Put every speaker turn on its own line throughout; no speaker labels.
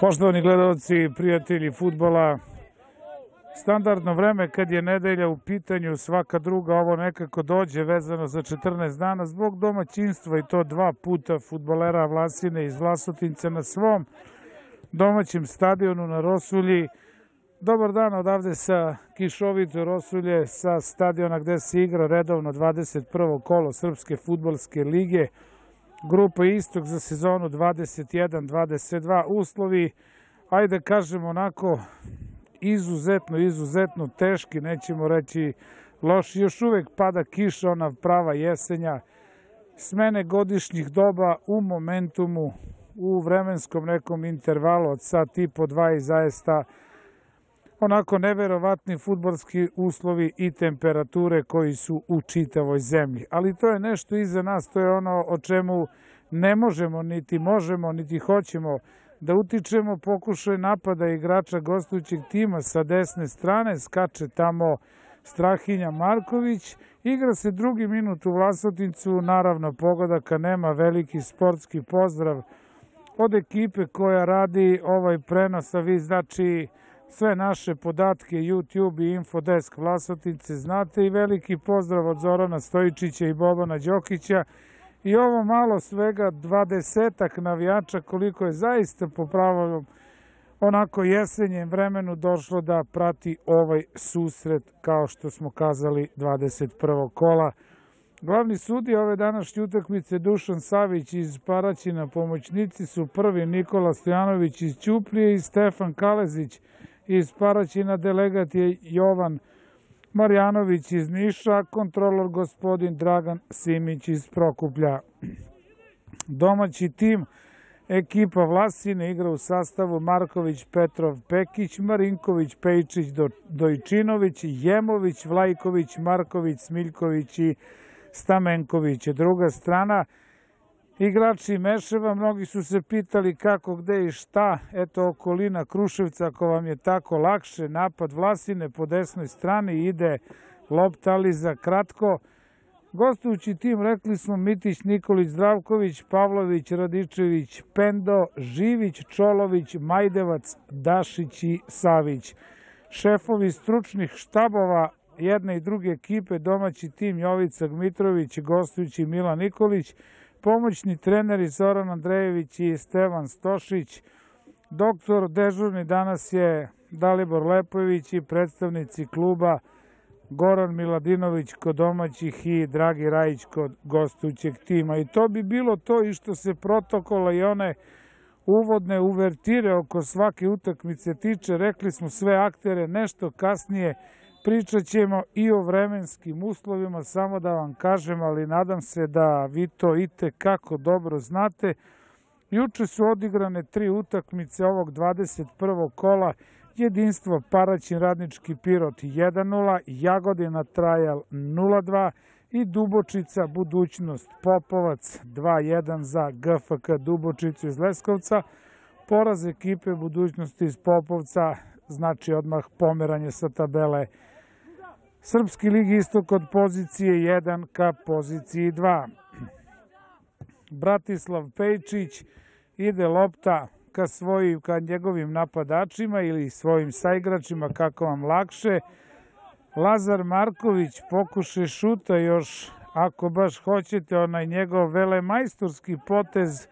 Poštovani gledalci prijatelji futbola, standardno vreme kad je nedelja u pitanju, svaka druga ovo nekako dođe vezano za 14 dana zbog domaćinstva i to dva puta futbolera Vlasine iz Vlasotinca na svom domaćem stadionu na Rosulji. Dobar dan odavde sa Kišovito Rosulje, sa stadiona gde se igra redovno 21. kolo Srpske futbolske lige grupa Istok za sezonu 21-22 uslovi, ajde kažem onako izuzetno, izuzetno teški, nećemo reći loši, još uvek pada kiša, ona prava jesenja, smene godišnjih doba u momentumu, u vremenskom nekom intervalu od sat i po dva i zaista onako neverovatni futbolski uslovi i temperature koji su u čitavoj zemlji. Ali to je nešto iza nas, to je ono o čemu ne možemo, niti možemo, niti hoćemo da utičemo. Pokušaj napada igrača gostujućeg tima sa desne strane, skače tamo Strahinja Marković. Igra se drugi minut u Vlasotincu, naravno pogodaka nema, veliki sportski pozdrav od ekipe koja radi ovaj prenos, a vi znači sve naše podatke YouTube i Infodesk Vlasotince znate i veliki pozdrav od Zorana Stojičića i Bobana Đokića i ovo malo svega dvadesetak navijača koliko je zaista po pravom onako jesenjem vremenu došlo da prati ovaj susret kao što smo kazali 21. kola. Glavni sudi ove današnje utakmice Dušan Savić iz Paraćina, pomoćnici su prvi Nikola Stojanović iz Ćuplije i Stefan Kalezić iz Paraćina, delegat je Jovan Marjanović iz Niša, kontrolor gospodin Dragan Simić iz Prokuplja. Domaći tim ekipa Vlasine igra u sastavu Marković, Petrov, Pekić, Marinković, Pejčić, Dojčinović, Jemović, Vlajković, Marković, Smiljković i Stamenković. Druga strana igrači Meševa, mnogi su se pitali kako, gde i šta. Eto, okolina Kruševca, ako vam je tako lakše, napad Vlasine po desnoj strani, ide lopta, ali za kratko. Gostujući tim, rekli smo Mitić, Nikolić, Zdravković, Pavlović, Radičević, Pendo, Živić, Čolović, Majdevac, Dašić i Savić. Šefovi stručnih štabova jedne i druge ekipe, domaći tim Jovica Gmitrović, gostujući Milan Nikolić, pomoćni treneri Zoran Andrejević i Stevan Stošić, doktor dežurni danas je Dalibor Lepojević i predstavnici kluba Goran Miladinović kod domaćih i Dragi Rajić kod gostujućeg tima. I to bi bilo to i što se protokola i one uvodne uvertire oko svake utakmice tiče. Rekli smo sve aktere nešto kasnije Pričat ćemo i o vremenskim uslovima, samo da vam kažem, ali nadam se da vi to i kako dobro znate. Juče su odigrane tri utakmice ovog 21. kola. Jedinstvo Paraćin Radnički Pirot 1-0, Jagodina Trajal 0-2 i Dubočica Budućnost Popovac 2-1 za GFK Dubočicu iz Leskovca. Poraz ekipe Budućnosti iz Popovca znači odmah pomeranje sa tabele Srpski lig istok od pozicije 1 ka poziciji 2. Bratislav Pejčić ide lopta ka svojim, ka njegovim napadačima ili svojim saigračima kako vam lakše. Lazar Marković pokuše šuta još ako baš hoćete onaj njegov velemajstorski potez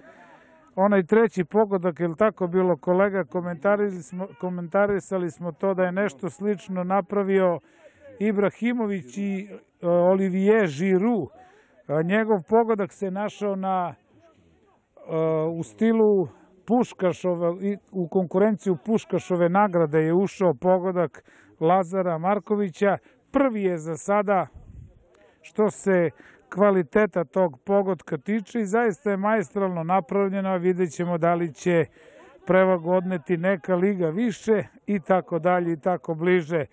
onaj treći pogodak, je li tako bilo kolega, komentarisali smo, komentarisali smo to da je nešto slično napravio Ibrahimović i e, Olivier Giroud. E, njegov pogodak se našao na, e, u stilu Puškašove, u konkurenciju Puškašove nagrade je ušao pogodak Lazara Markovića. Prvi je za sada što se kvaliteta tog pogodka tiče i zaista je majestralno napravljeno, vidjet ćemo da li će prevag odneti neka liga više i tako dalje i tako bliže.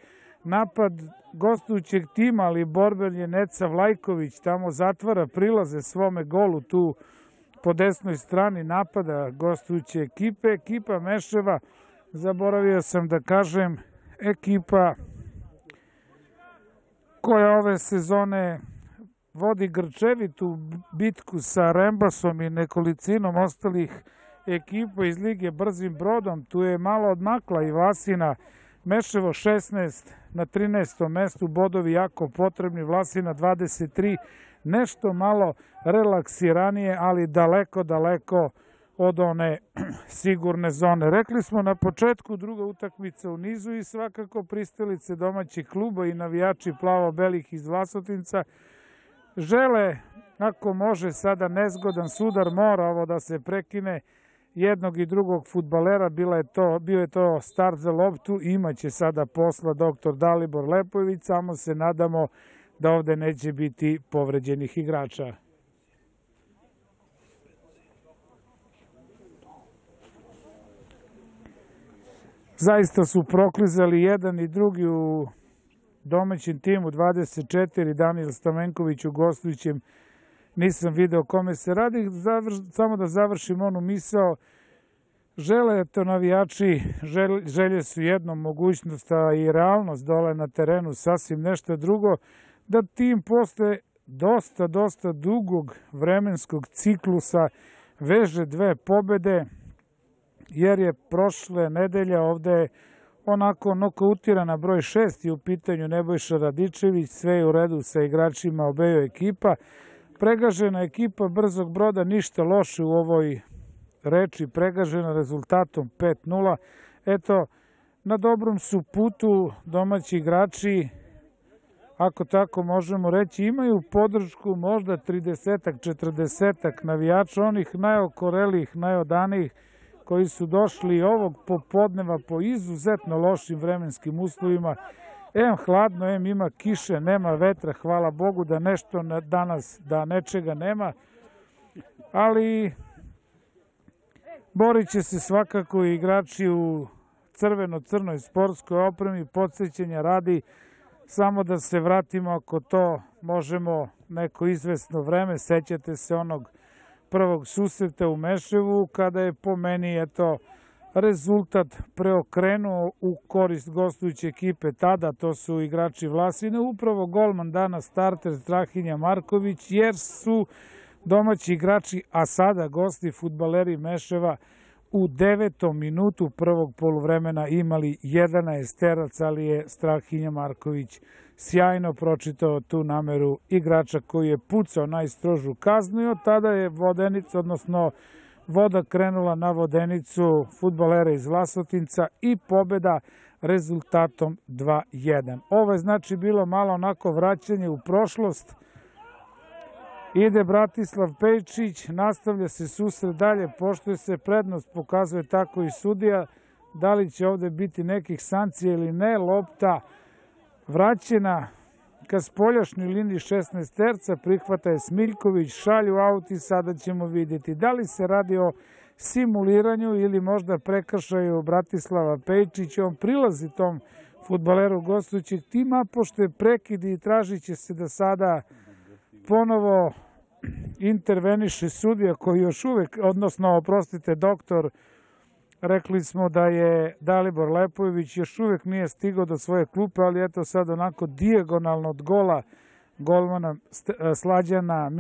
Napad gostujućeg tima, ali borben je Neca Vlajković, tamo zatvara prilaze svome golu tu po desnoj strani napada gostujuće ekipe. Ekipa Meševa, zaboravio sam da kažem, ekipa koja ove sezone vodi grčevitu bitku sa Rembasom i nekolicinom ostalih ekipa iz Lige brzim brodom. Tu je malo odmakla i Vlasina. Meševo 16 na 13. mestu, bodovi jako potrebni, Vlasina 23, nešto malo relaksiranije, ali daleko, daleko od one sigurne zone. Rekli smo na početku druga utakmica u nizu i svakako pristalice domaćih kluba i navijači plavo-belih iz Vlasotinca žele, ako može sada nezgodan sudar, mora ovo da se prekine jednog i drugog futbalera, bila je to, bio je to start za loptu, imaće sada posla doktor Dalibor Lepojević, samo se nadamo da ovde neće biti povređenih igrača. Zaista su proklizali jedan i drugi u domaćem timu 24, Daniel Stamenković u gostujućem nisam video kome se radi, samo da završim onu misao, žele to navijači, žel, želje su jednom mogućnost, a i realnost dole na terenu sasvim nešto drugo, da tim posle dosta, dosta dugog vremenskog ciklusa veže dve pobede, jer je prošle nedelje ovde onako nokautirana broj 6 i u pitanju Nebojša Radičević, sve je u redu sa igračima obeju ekipa. Pregažena ekipa brzog broda, ništa loše u ovoj reči, pregažena rezultatom 5-0. Eto, na dobrom su putu domaći igrači, ako tako možemo reći, imaju podršku možda 30-ak, 40-ak navijača, onih najokorelih, najodanijih, koji su došli ovog popodneva po izuzetno lošim vremenskim uslovima. Em hladno, em ima kiše, nema vetra, hvala Bogu da nešto danas, da nečega nema. Ali borit će se svakako i igrači u crveno-crnoj sportskoj opremi, podsjećenja radi, samo da se vratimo ako to možemo neko izvesno vreme, sećate se onog prvog susreta u Meševu, kada je po meni eto, rezultat preokrenuo u korist gostujuće ekipe tada, to su igrači Vlasine, upravo golman dana starter Strahinja Marković, jer su domaći igrači, a sada gosti futbaleri Meševa, u devetom minutu prvog poluvremena imali 11 terac, ali je Strahinja Marković sjajno pročitao tu nameru igrača koji je pucao najstrožu kaznu i od tada je vodenica, odnosno voda krenula na vodenicu futbolera iz Vlasotinca i pobeda rezultatom 2-1. Ovo je znači bilo malo onako vraćanje u prošlost. Ide Bratislav Pejčić, nastavlja se susret dalje, pošto se prednost, pokazuje tako i sudija. Da li će ovde biti nekih sankcija ili ne, lopta vraćena ka spoljašnjoj liniji 16 terca, prihvata je Smiljković, šalju aut i sada ćemo vidjeti da li se radi o simuliranju ili možda prekršaju Bratislava Pejčić. On prilazi tom futbaleru gostujućeg tima, pošto je prekidi i tražit će se da sada ponovo interveniše sudija koji još uvek, odnosno, oprostite, doktor Rekli smo da je Dalibor Lepojević još uvek nije stigao do svoje klupe, ali eto sad onako dijagonalno od gola golmana e, Slađana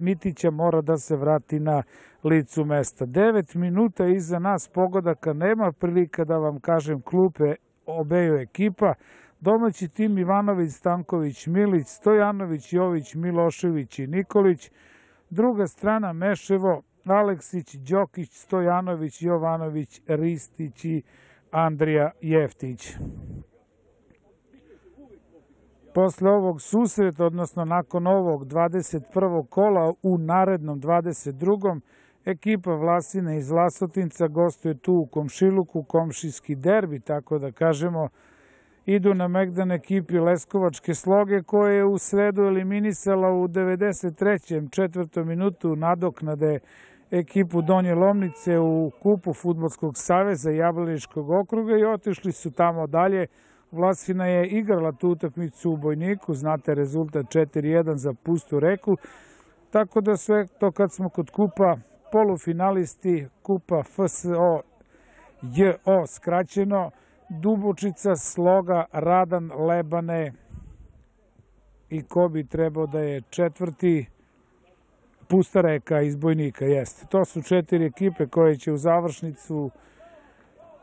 Mitića mora da se vrati na licu mesta. 9 minuta iza nas pogodaka nema prilika da vam kažem klupe obeju ekipa. Domaći tim Ivanović, Stanković, Milić, Stojanović, Jović, Milošević i Nikolić. Druga strana Meševo, Aleksić, Đokić, Stojanović, Jovanović, Ristić i Andrija Jeftić. Posle ovog susreta, odnosno nakon ovog 21. kola u narednom 22. ekipa Vlasine iz Vlasotinca gostuje tu u Komšiluku, komšijski derbi, tako da kažemo, idu na Megdan ekipi Leskovačke sloge koje je u sredu eliminisala u 93. četvrtom minutu nadoknade ekipu Donje Lomnice u kupu Futbolskog saveza Jablaničkog okruga i otišli su tamo dalje. Vlasina je igrala tu utakmicu u Bojniku, znate rezultat 4-1 za pustu reku, tako da sve to kad smo kod kupa polufinalisti kupa FSO JO skraćeno, Dubočica, Sloga, Radan, Lebane i ko bi trebao da je četvrti Pusta reka iz Bojnika, jeste. To su četiri ekipe koje će u završnicu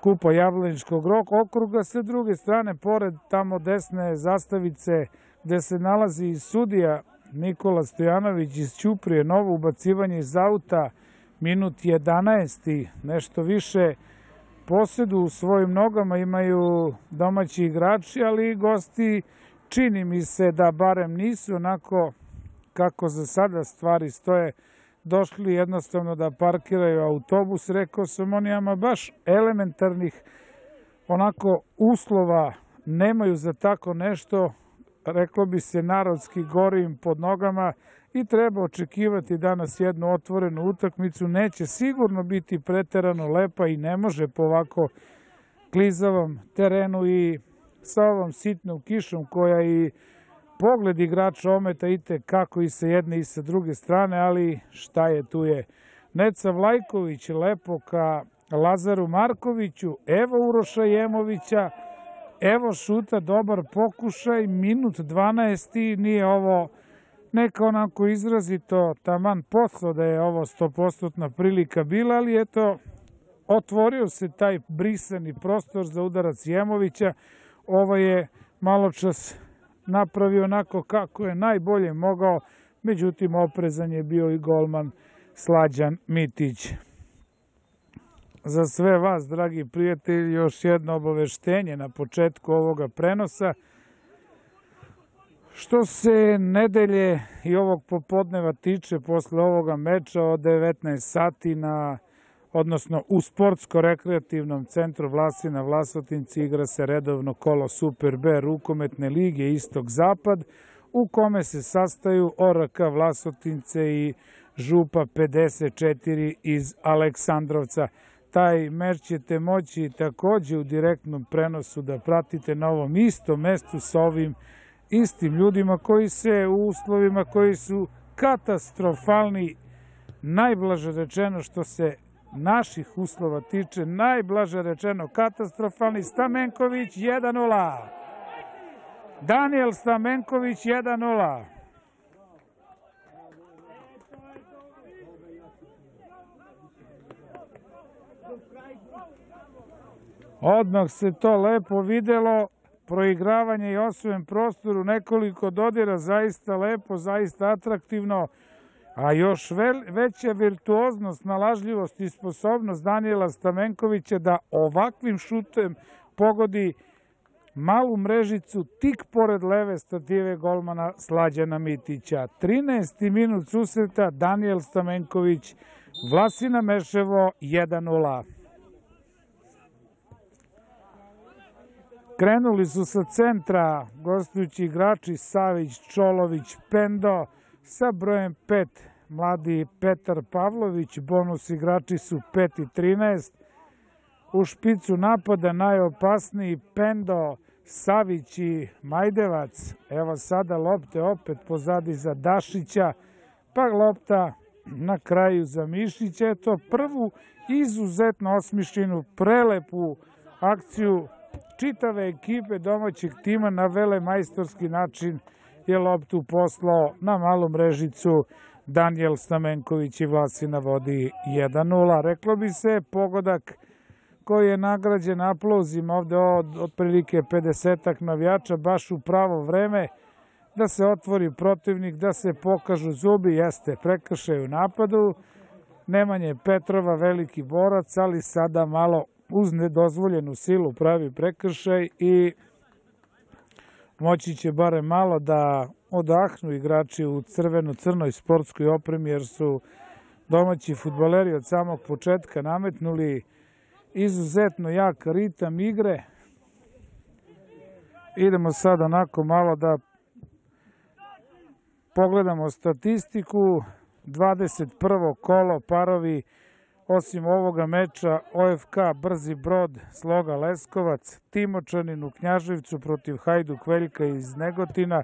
Kupa Javleničkog okruga. Sa druge strane, pored tamo desne zastavice gde se nalazi i sudija Nikola Stojanović iz Ćuprije, novo ubacivanje iz auta, minut 11. nešto više posedu u svojim nogama imaju domaći igrači, ali i gosti čini mi se da barem nisu onako kako za sada stvari stoje došli jednostavno da parkiraju autobus. Rekao sam oni, ama baš elementarnih onako uslova nemaju za tako nešto, reklo bi se narodski gorim pod nogama i treba očekivati danas jednu otvorenu utakmicu. Neće sigurno biti preterano lepa i ne može po ovako klizavom terenu i sa ovom sitnom kišom koja i pogled igrača ometa i kako i sa jedne i sa druge strane, ali šta je tu je. Neca Vlajković lepo ka Lazaru Markoviću, evo Uroša Jemovića, evo šuta, dobar pokušaj, minut 12. Nije ovo neka onako izrazito taman posao da je ovo 100% prilika bila, ali eto, otvorio se taj brisani prostor za udarac Jemovića. Ovo je malo čas napravio onako kako je najbolje mogao, međutim oprezan je bio i golman Slađan Mitić. Za sve vas, dragi prijatelji, još jedno obaveštenje na početku ovoga prenosa. Što se nedelje i ovog popodneva tiče posle ovoga meča od 19 sati na odnosno u sportsko-rekreativnom centru Vlasina Vlasotinci igra se redovno kolo Super B rukometne lige Istok-Zapad, u kome se sastaju ORK Vlasotince i Župa 54 iz Aleksandrovca. Taj meč ćete moći takođe u direktnom prenosu da pratite na ovom istom mestu sa ovim istim ljudima koji se u uslovima koji su katastrofalni, najblaže rečeno što se naših uslova tiče, najblaže rečeno katastrofalni, Stamenković 1-0. Daniel Stamenković 1-0. Odmah se to lepo videlo, proigravanje i osvojen prostoru, nekoliko dodira, zaista lepo, zaista atraktivno. A još veća virtuoznost, nalažljivost i sposobnost Danijela Stamenkovića da ovakvim šutem pogodi malu mrežicu tik pored leve stative golmana Slađana Mitića. 13. minut susreta Danijel Stamenković, Vlasina Meševo 1-0. Krenuli su sa centra gostujući igrači Savić, Čolović, Pendo, sa brojem 5 mladi Petar Pavlović, bonus igrači su 5 i 13. U špicu napada najopasniji Pendo, Savić i Majdevac. Evo sada lopte opet pozadi za Dašića, pa lopta na kraju za Mišića. Eto prvu izuzetno osmišljenu, prelepu akciju čitave ekipe domaćeg tima na velemajstorski način je loptu poslao na malu mrežicu Daniel Stamenković i Vlasina vodi 1-0. Reklo bi se pogodak koji je nagrađen aplauzima ovde od otprilike 50-ak navijača baš u pravo vreme da se otvori protivnik, da se pokažu zubi, jeste prekršaj u napadu. Nemanje Petrova, veliki borac, ali sada malo uz nedozvoljenu silu pravi prekršaj i moći će bare malo da odahnu igrači u crveno-crnoj sportskoj opremi, jer su domaći futboleri od samog početka nametnuli izuzetno jak ritam igre. Idemo sad onako malo da pogledamo statistiku. 21. kolo parovi Osim ovoga meča, OFK Brzi Brod, Sloga Leskovac, Timočanin u Knjaževcu protiv Hajduk Veljka iz Negotina,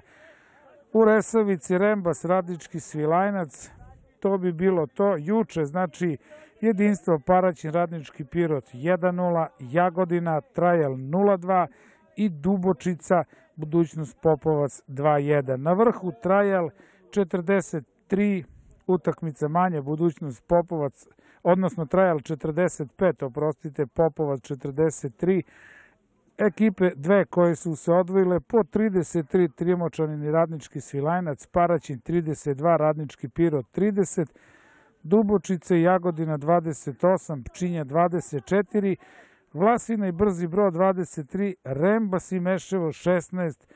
u Resavici Rembas Radički Svilajnac, to bi bilo to. Juče, znači, jedinstvo Paraćin Radnički Pirot 1-0, Jagodina Trajal 0-2 i Dubočica Budućnost Popovac 2-1. Na vrhu Trajal 43 utakmica manje, budućnost Popovac, odnosno Trajal 45, oprostite, Popovac 43, ekipe dve koje su se odvojile po 33 Trimočanin i Radnički Svilajnac, Paraćin 32, Radnički Piro 30, Dubočice i Jagodina 28, Pčinja 24, Vlasina i Brzi Brod 23, Rembas i Meševo 16,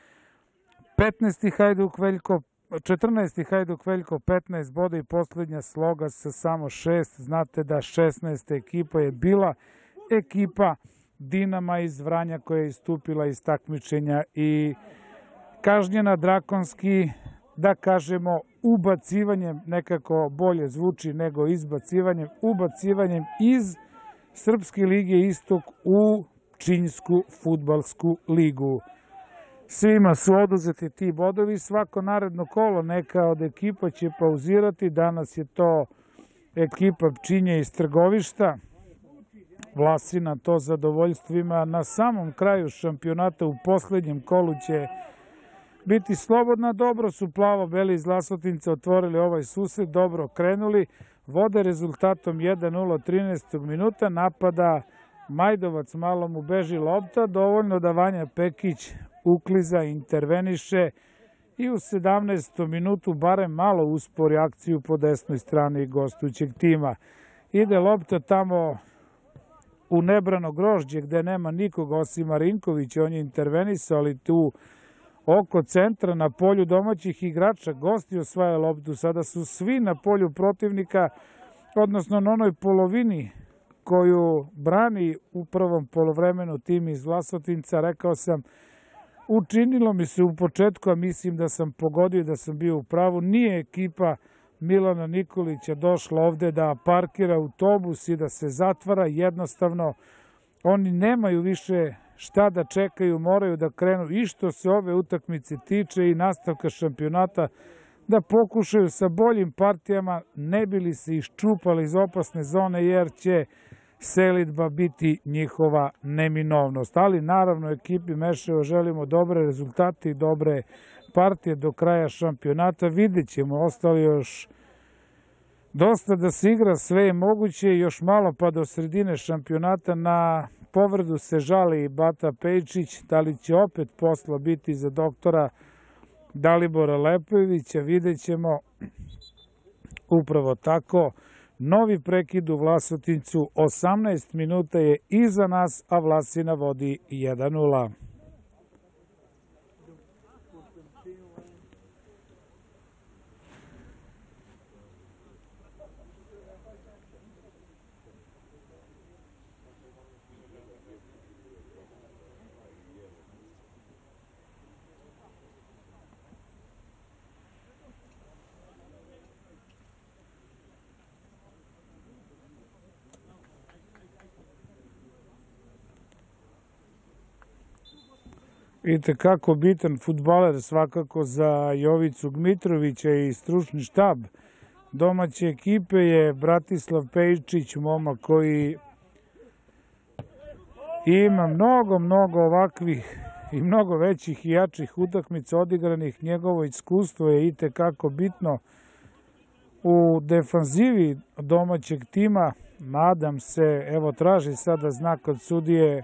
15. Hajduk Veljko 14. Hajduk Veljko 15 boda i poslednja sloga sa samo 6. Znate da 16. ekipa je bila ekipa Dinama iz Vranja koja je istupila iz takmičenja i kažnjena drakonski, da kažemo, ubacivanjem, nekako bolje zvuči nego izbacivanjem, ubacivanjem iz Srpske lige Istok u Činjsku futbalsku ligu. Svima su oduzeti ti bodovi, svako naredno kolo neka od ekipa će pauzirati, danas je to ekipa Pčinje iz Trgovišta, Vlasina to zadovoljstvo ima. Na samom kraju šampionata u poslednjem kolu će biti slobodna. Dobro su plavo-beli iz Lasotinca otvorili ovaj susret, dobro krenuli. Vode rezultatom 1-0 13. minuta, napada Majdovac, malo mu beži lopta, dovoljno da Vanja Pekić ukliza, interveniše i u 17. minutu barem malo uspori akciju po desnoj strani gostućeg tima. Ide lopta tamo u nebrano grožđe gde nema nikoga osim Marinkovića, on je intervenisao, ali tu oko centra na polju domaćih igrača, gosti osvaja loptu, sada su svi na polju protivnika, odnosno na onoj polovini koju brani u prvom polovremenu tim iz Vlasotinca, rekao sam, učinilo mi se u početku, a mislim da sam pogodio da sam bio u pravu, nije ekipa Milana Nikolića došla ovde da parkira autobus i da se zatvara, jednostavno oni nemaju više šta da čekaju, moraju da krenu. I što se ove utakmice tiče i nastavka šampionata, da pokušaju sa boljim partijama, ne bili se iščupali iz opasne zone, jer će selitba biti njihova neminovnost. Ali naravno ekipi Meševa želimo dobre rezultate i dobre partije do kraja šampionata. Vidjet ćemo, ostali još dosta da se igra, sve je moguće, još malo pa do sredine šampionata na povrdu se žali i Bata Pejčić, da li će opet posla biti za doktora Dalibora Lepojevića, vidjet ćemo upravo tako. Novi prekid u Vlasotincu, 18 minuta je iza nas, a Vlasina vodi 1-0. I tekako bitan futbaler svakako za Jovicu Gmitrovića i stručni štab domaće ekipe je Bratislav Pejčić, momak koji ima mnogo, mnogo ovakvih i mnogo većih i jačih utakmica odigranih. Njegovo iskustvo je i tekako bitno u defanzivi domaćeg tima. Nadam se, evo traži sada znak od sudije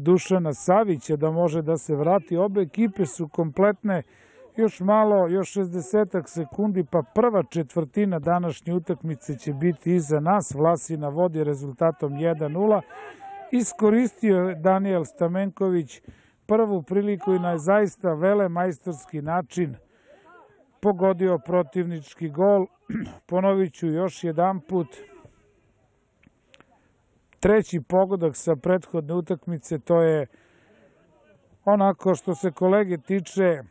Dušana Savića da može da se vrati. Obe ekipe su kompletne, još malo, još 60 sekundi, pa prva četvrtina današnje utakmice će biti iza nas. Vlasina vodi rezultatom 1-0. Iskoristio Daniel Stamenković prvu priliku i na zaista vele majstorski način pogodio protivnički gol. Ponovit ću još jedan put treći pogodak sa prethodne utakmice, to je onako što se kolege tiče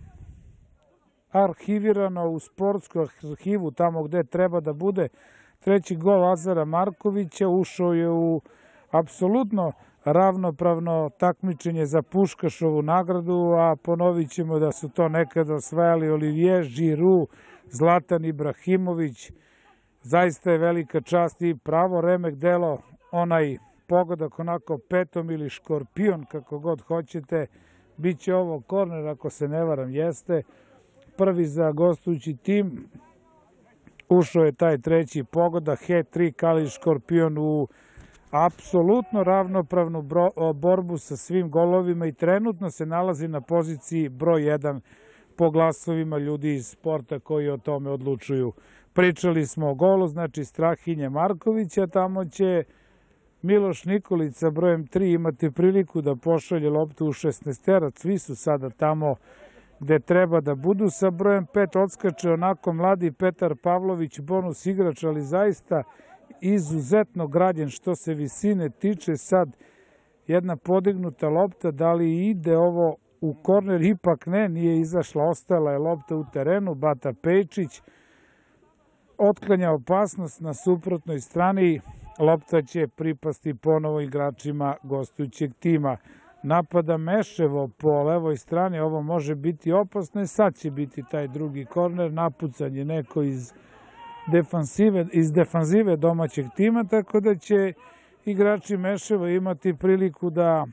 arhivirano u sportsku arhivu, tamo gde treba da bude. Treći gol Lazara Markovića ušao je u apsolutno ravnopravno takmičenje za Puškašovu nagradu, a ponovit ćemo da su to nekada osvajali Olivier Žiru, Zlatan Ibrahimović. Zaista je velika čast i pravo remek delo onaj pogodak onako petom ili škorpion, kako god hoćete, bit će ovo korner, ako se ne varam, jeste. Prvi za gostujući tim, Ušao je taj treći pogoda, hat-trick, ali Škorpion u apsolutno ravnopravnu borbu sa svim golovima i trenutno se nalazi na poziciji broj 1 po glasovima ljudi iz sporta koji o tome odlučuju. Pričali smo o golu, znači Strahinje Markovića, tamo će Miloš Nikolić sa brojem 3 imati priliku da pošalje loptu u 16 terac. Svi su sada tamo gde treba da budu. Sa brojem 5 odskače onako mladi Petar Pavlović, bonus igrač, ali zaista izuzetno građen što se visine tiče. Sad jedna podignuta lopta, da li ide ovo u korner, ipak ne, nije izašla, ostala je lopta u terenu, Bata Pejčić otklanja opasnost na suprotnoj strani, lopta će pripasti ponovo igračima gostujućeg tima. Napada Meševo po levoj strani, ovo može biti opasno i sad će biti taj drugi korner, napucan je neko iz iz defanzive domaćeg tima, tako da će igrači Meševa imati priliku da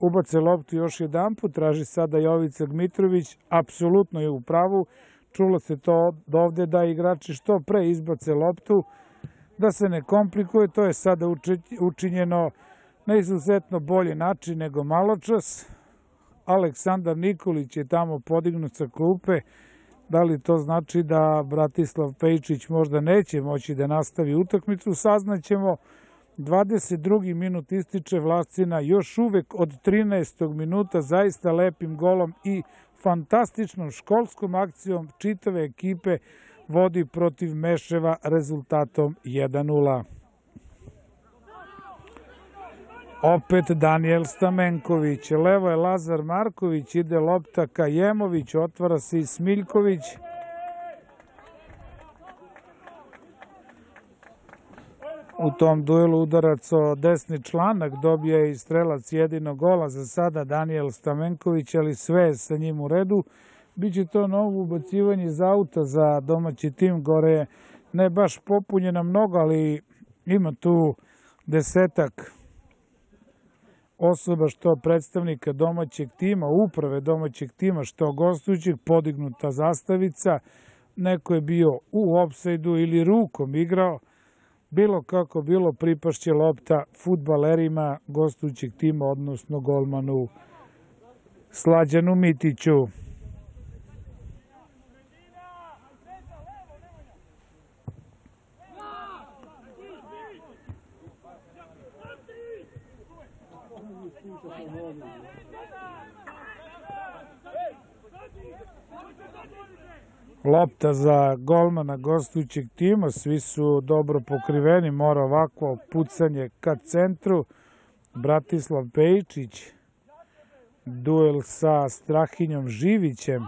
ubace loptu još jedan put, traži sada Jovica Gmitrović, apsolutno je u pravu, čulo se to ovde da igrači što pre izbace loptu, da se ne komplikuje, to je sada učinjeno na izuzetno bolji način nego malo čas. Aleksandar Nikolić je tamo podignut sa klupe, da li to znači da Bratislav Pejčić možda neće moći da nastavi utakmicu, saznaćemo 22. minut ističe Vlascina još uvek od 13. minuta zaista lepim golom i fantastičnom školskom akcijom čitave ekipe vodi protiv Meševa rezultatom 1-0. Opet Daniel Stamenković, levo je Lazar Marković, ide lopta ka Jemović, otvara se i Smiljković. U tom duelu udarac o desni članak dobija i strelac jedinog gola za sada Daniel Stamenković, ali sve je sa njim u redu. Biće to novo ubacivanje iz auta za domaći tim, gore ne baš popunjena mnogo, ali ima tu desetak osoba što predstavnika domaćeg tima, uprave domaćeg tima, što gostujućeg, podignuta zastavica, neko je bio u opsajdu ili rukom igrao, bilo kako bilo pripašće lopta futbalerima gostujućeg tima, odnosno golmanu Slađanu Mitiću. Lopta za golmana gostujućeg tima, svi su dobro pokriveni, mora ovako pucanje ka centru. Bratislav Pejčić, duel sa Strahinjom Živićem.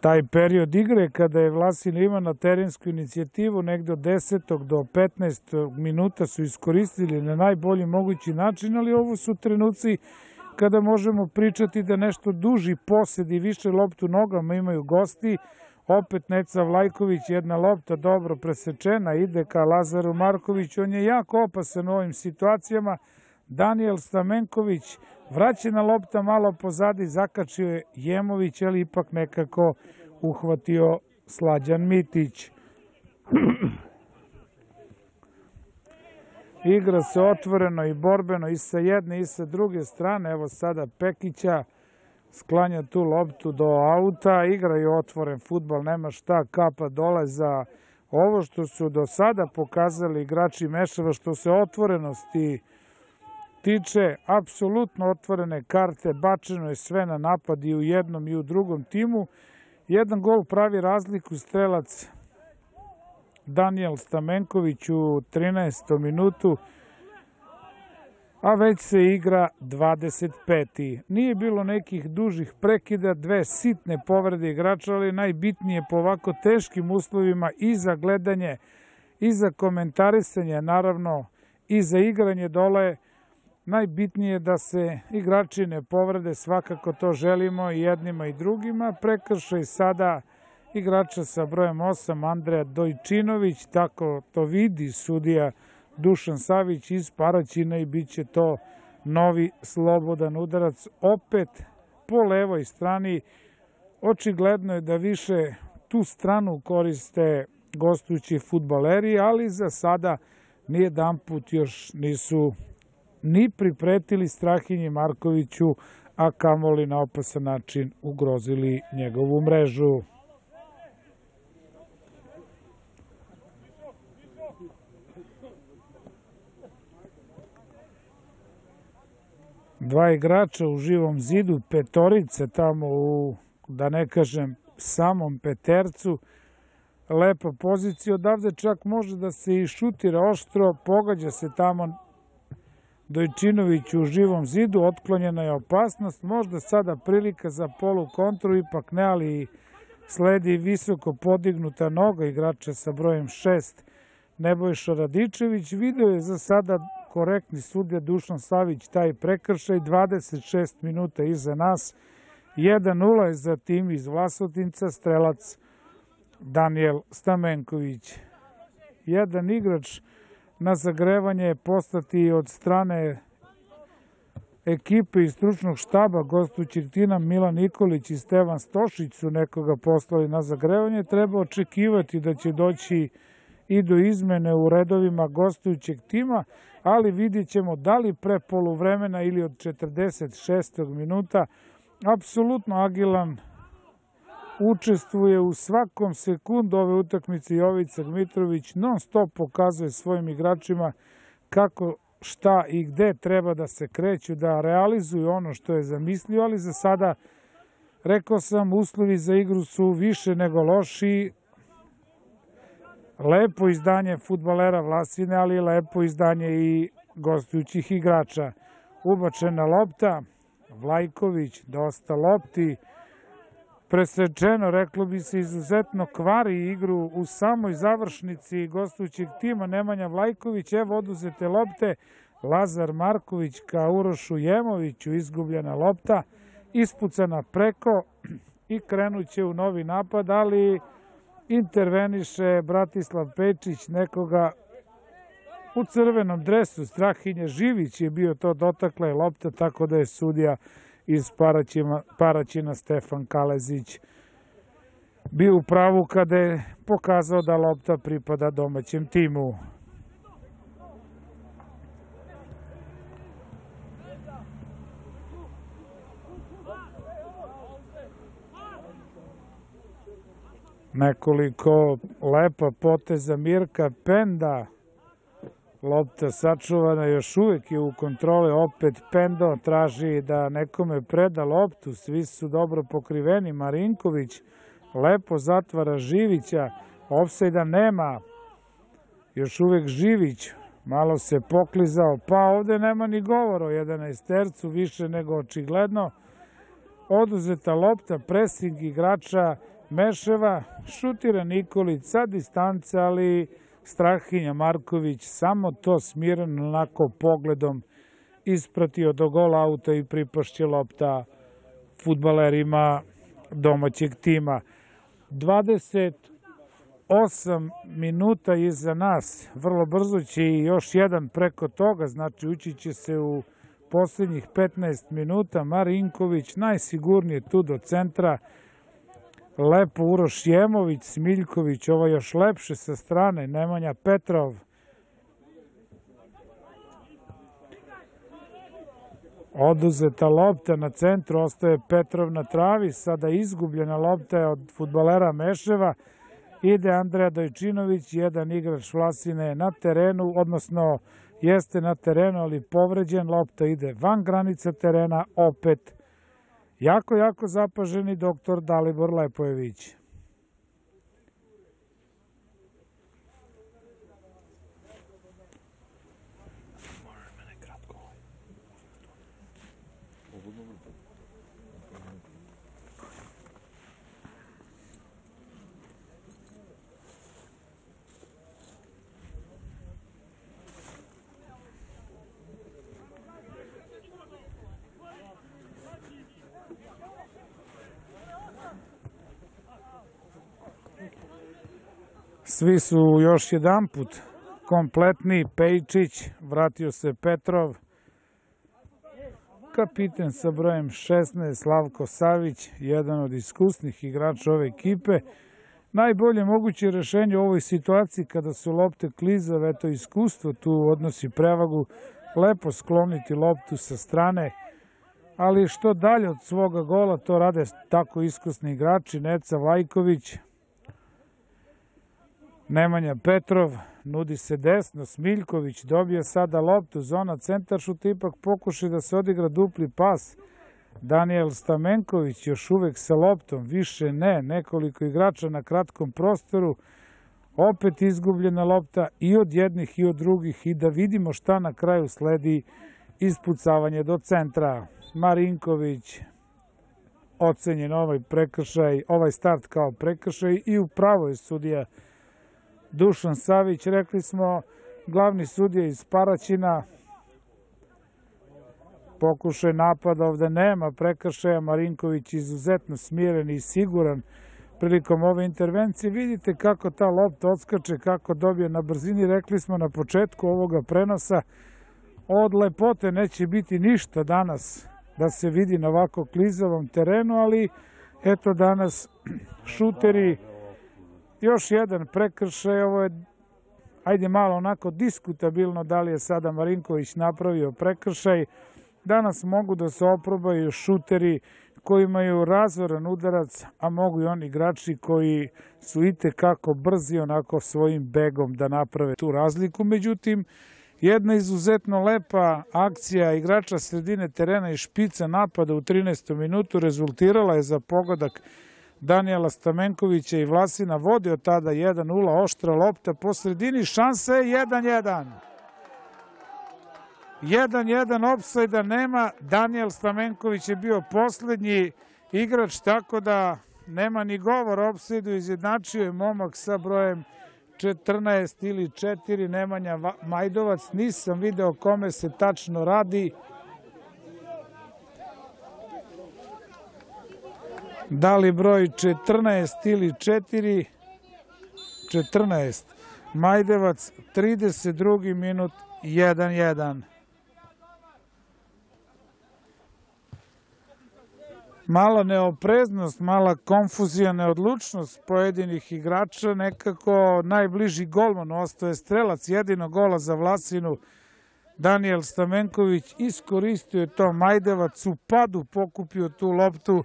Taj period igre kada je Vlasin ima na terensku inicijativu negde od 10. do 15. minuta su iskoristili na najbolji mogući način, ali ovo su trenuci kada možemo pričati da nešto duži posed i više loptu nogama imaju gosti. Opet Neca Vlajković, jedna lopta dobro presečena, ide ka Lazaru Marković. On je jako opasan u ovim situacijama. Daniel Stamenković, vraćena lopta malo pozadi, zakačio je Jemović, ali ipak nekako uhvatio Slađan Mitić. Igra se otvoreno i borbeno i sa jedne i sa druge strane. Evo sada Pekića sklanja tu loptu do auta. Igra je otvoren futbol, nema šta, kapa dole za ovo što su do sada pokazali igrači Mešava, što se otvorenosti tiče, apsolutno otvorene karte, bačeno je sve na napad i u jednom i u drugom timu. Jedan gol pravi razliku, strelac Daniel Stamenković u 13. minutu, a već se igra 25. Nije bilo nekih dužih prekida, dve sitne povrede igrača, ali najbitnije po ovako teškim uslovima i za gledanje i za komentarisanje, naravno i za igranje dole, najbitnije da se igrači ne povrede, svakako to želimo i jednima i drugima. Prekršaj sada igrača sa brojem 8 Andreja Dojčinović, tako to vidi sudija Dušan Savić iz Paraćina i bit će to novi slobodan udarac opet po levoj strani. Očigledno je da više tu stranu koriste gostujući futbaleri, ali za sada nijedan put još nisu ni pripretili Strahinji Markoviću, a kamoli na opasan način ugrozili njegovu mrežu. Dva igrača u živom zidu, petorice tamo u, da ne kažem, samom petercu, lepa pozicija, odavde čak može da se i šutira oštro, pogađa se tamo Dojčinović u živom zidu, otklonjena je opasnost, možda sada prilika za polu kontru, ipak ne, ali sledi visoko podignuta noga igrača sa brojem 6, Nebojša Radičević. Video je za sada korektni sudija Dušan Savić taj prekršaj, 26 minuta iza nas, 1-0 je za tim iz Vlasotinca, strelac Daniel Stamenković. Jedan igrač na zagrevanje postati od strane ekipe i stručnog štaba gostujućeg tina Milan Nikolić i Stevan Stošić su nekoga poslali na zagrevanje. Treba očekivati da će doći i do izmene u redovima gostujućeg tima, ali vidjet ćemo da li pre poluvremena ili od 46. minuta apsolutno agilan učestvuje u svakom sekundu ove utakmice Jovica Dmitrović non stop pokazuje svojim igračima kako, šta i gde treba da se kreću, da realizuju ono što je zamislio, ali za sada, rekao sam, uslovi za igru su više nego loši. Lepo izdanje futbalera Vlasine, ali lepo izdanje i gostujućih igrača. Ubačena lopta, Vlajković, dosta lopti, presrečeno, reklo bi se, izuzetno kvari igru u samoj završnici gostujućeg tima Nemanja Vlajković. Evo oduzete lopte, Lazar Marković ka Urošu Jemoviću, izgubljena lopta, ispucana preko i krenuće u novi napad, ali interveniše Bratislav Pečić, nekoga u crvenom dresu, Strahinje Živić je bio to dotakla je lopta, tako da je sudija iz Paraćina Stefan Kalezić bio u pravu kada je pokazao da lopta pripada domaćem timu. Nekoliko lepa poteza Mirka Penda. Lopta sačuvana još uvek je u kontrole, opet Pendo traži da nekome preda loptu, svi su dobro pokriveni, Marinković lepo zatvara Živića, ofsajda nema, još uvek Živić, malo se poklizao, pa ovde nema ni govor o 11 tercu, više nego očigledno, oduzeta lopta, presing igrača Meševa, šutira Nikolić sa distance, ali Strahinja Marković samo to smireno onako pogledom ispratio do gola auta i pripašće lopta futbalerima domaćeg tima. 28 minuta iza nas, vrlo brzo će i još jedan preko toga, znači ući će se u poslednjih 15 minuta. Marinković najsigurnije tu do centra, Lepo Uroš Jemović, Smiljković, ovo još lepše sa strane, Nemanja Petrov. Oduzeta lopta na centru, ostaje Petrov na travi, sada izgubljena lopta je od futbolera Meševa. Ide Andreja Dojčinović, jedan igrač Vlasine na terenu, odnosno jeste na terenu, ali povređen, lopta ide van granica terena, opet Jako, jako zapaženi doktor Dalibor Lepojević. Svi su još jedan put kompletni. Pejčić, vratio se Petrov, kapiten sa brojem 16, Slavko Savić, jedan od iskusnih igrača ove ekipe. najbolje moguće rešenje u ovoj situaciji kada su lopte klizave, eto iskustvo tu odnosi prevagu, lepo skloniti loptu sa strane, ali što dalje od svoga gola, to rade tako iskusni igrači, Neca Vlajković, Nemanja Petrov, nudi se desno, Smiljković dobije sada loptu, zona centar šut, ipak pokuši da se odigra dupli pas, Daniel Stamenković još uvek sa loptom, više ne, nekoliko igrača na kratkom prostoru, opet izgubljena lopta i od jednih i od drugih i da vidimo šta na kraju sledi ispucavanje do centra. Marinković ocenjen ovaj prekršaj, ovaj start kao prekršaj i upravo je sudija Dušan Savić, rekli smo glavni sudija iz Paraćina, pokušaj napada ovde nema prekršaja, Marinković izuzetno smiren i siguran prilikom ove intervencije. Vidite kako ta lopta odskače, kako dobije na brzini. Rekli smo na početku ovoga prenosa, od lepote neće biti ništa danas da se vidi na ovako klizavom terenu, ali eto danas šuteri, još jedan prekršaj, ovo je ajde malo onako diskutabilno da li je sada Marinković napravio prekršaj, Danas mogu da se oprobaju šuteri koji imaju razvoran udarac, a mogu i oni igrači koji su i kako brzi onako svojim begom da naprave tu razliku. Međutim, jedna izuzetno lepa akcija igrača sredine terena i špica napada u 13. minutu rezultirala je za pogodak Danijela Stamenkovića i Vlasina vodio tada 1-0, oštra lopta po sredini, šansa je 1-1. 1-1 opsajda nema. Daniel Stamenković je bio poslednji igrač, tako da nema ni govor opsajdu. Izjednačio je momak sa brojem 14 ili 4, Nemanja Majdovac. Nisam video kome se tačno radi. Da li broj 14 ili 4? 14. Majdevac, 32. minut, 1-1. mala neopreznost, mala konfuzija, neodlučnost pojedinih igrača, nekako najbliži golman ostaje strelac, jedino gola za Vlasinu, Daniel Stamenković iskoristio je to Majdevac u padu, pokupio tu loptu,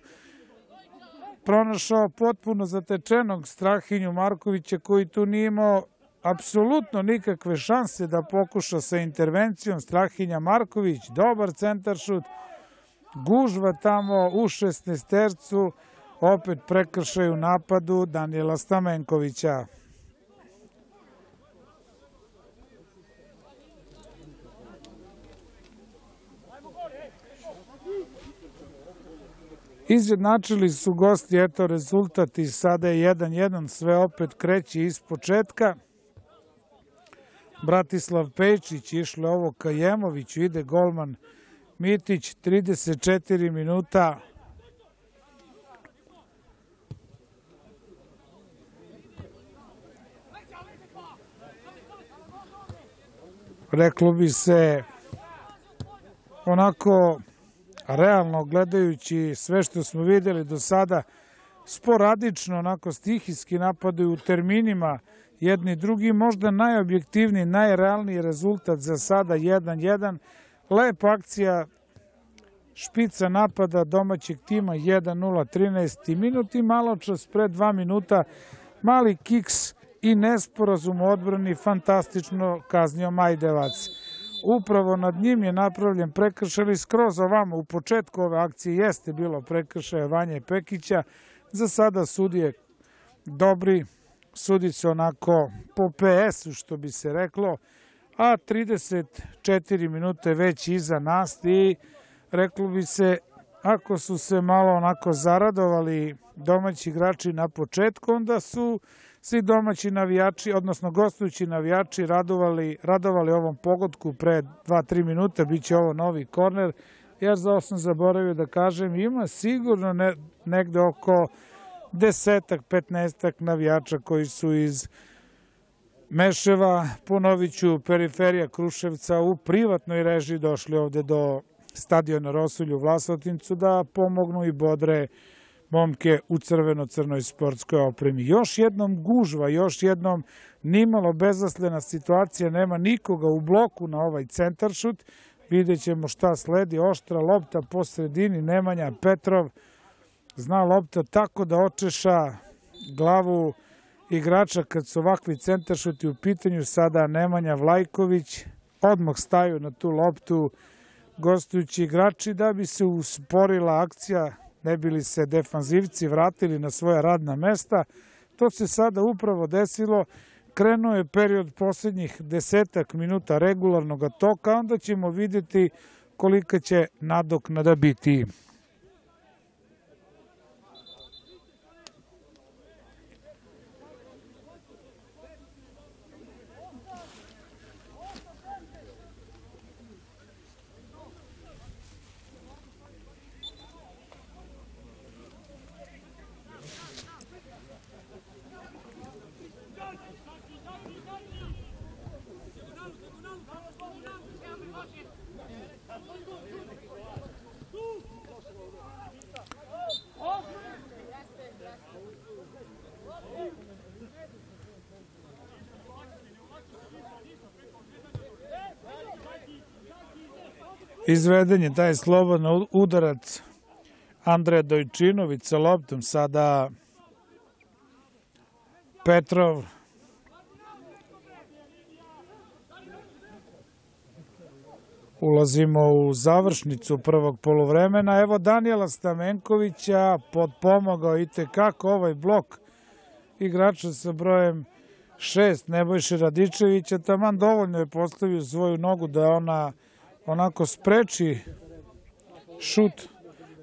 pronašao potpuno zatečenog Strahinju Markovića koji tu nije imao apsolutno nikakve šanse da pokuša sa intervencijom Strahinja Marković, dobar centaršut, gužva tamo u šestnestercu, opet prekršaju napadu Danijela Stamenkovića. Izjednačili su gosti, eto rezultat i sada je 1-1, sve opet kreće iz početka. Bratislav Pečić išle ovo ka Jemoviću, ide golman Mitić, 34 minuta. Reklo bi se onako realno gledajući sve što smo videli do sada, sporadično, onako stihijski napadaju u terminima jedni drugi, možda najobjektivniji, najrealniji rezultat za sada 1-1, Lepa akcija špica napada domaćeg tima 1-0, 13. minut i malo čas pre dva minuta mali kiks i nesporazum u odbrani fantastično kaznio Majdevac. Upravo nad njim je napravljen prekršaj skroz ovamo u početku ove akcije jeste bilo prekršaje Vanje Pekića. Za sada sudije dobri, sudice onako po PS-u što bi se reklo, a 34 minute već iza nas i reklo bi se ako su se malo onako zaradovali domaći igrači na početku, onda su svi domaći navijači, odnosno gostujući navijači radovali, radovali ovom pogodku pre 2-3 minuta, bit će ovo novi korner, jer za sam zaboravio da kažem, ima sigurno ne, negde oko desetak, petnestak navijača koji su iz Meševa, Punoviću, periferija Kruševca u privatnoj režiji došli ovde do stadiona Rosulju u Vlasotincu da pomognu i bodre momke u crveno-crnoj sportskoj opremi. Još jednom gužva, još jednom nimalo bezaslena situacija, nema nikoga u bloku na ovaj centaršut. Vidjet ćemo šta sledi, oštra lopta po sredini, Nemanja Petrov zna lopta tako da očeša glavu igrača kad su ovakvi centaršuti u pitanju. Sada Nemanja Vlajković odmah staju na tu loptu gostujući igrači da bi se usporila akcija, ne bili se defanzivci vratili na svoja radna mesta. To se sada upravo desilo. Krenuo je period posljednjih desetak minuta regularnog toka, onda ćemo vidjeti kolika će nadoknada biti. Izveden je taj slobodan udarac Andreja Dojčinović sa loptom. Sada Petrov Ulazimo u završnicu prvog polovremena. Evo Danijela Stamenkovića podpomogao i tekako ovaj blok igrača sa brojem 6 Nebojše Radičevića. Taman dovoljno je postavio svoju nogu da ona onako spreči šut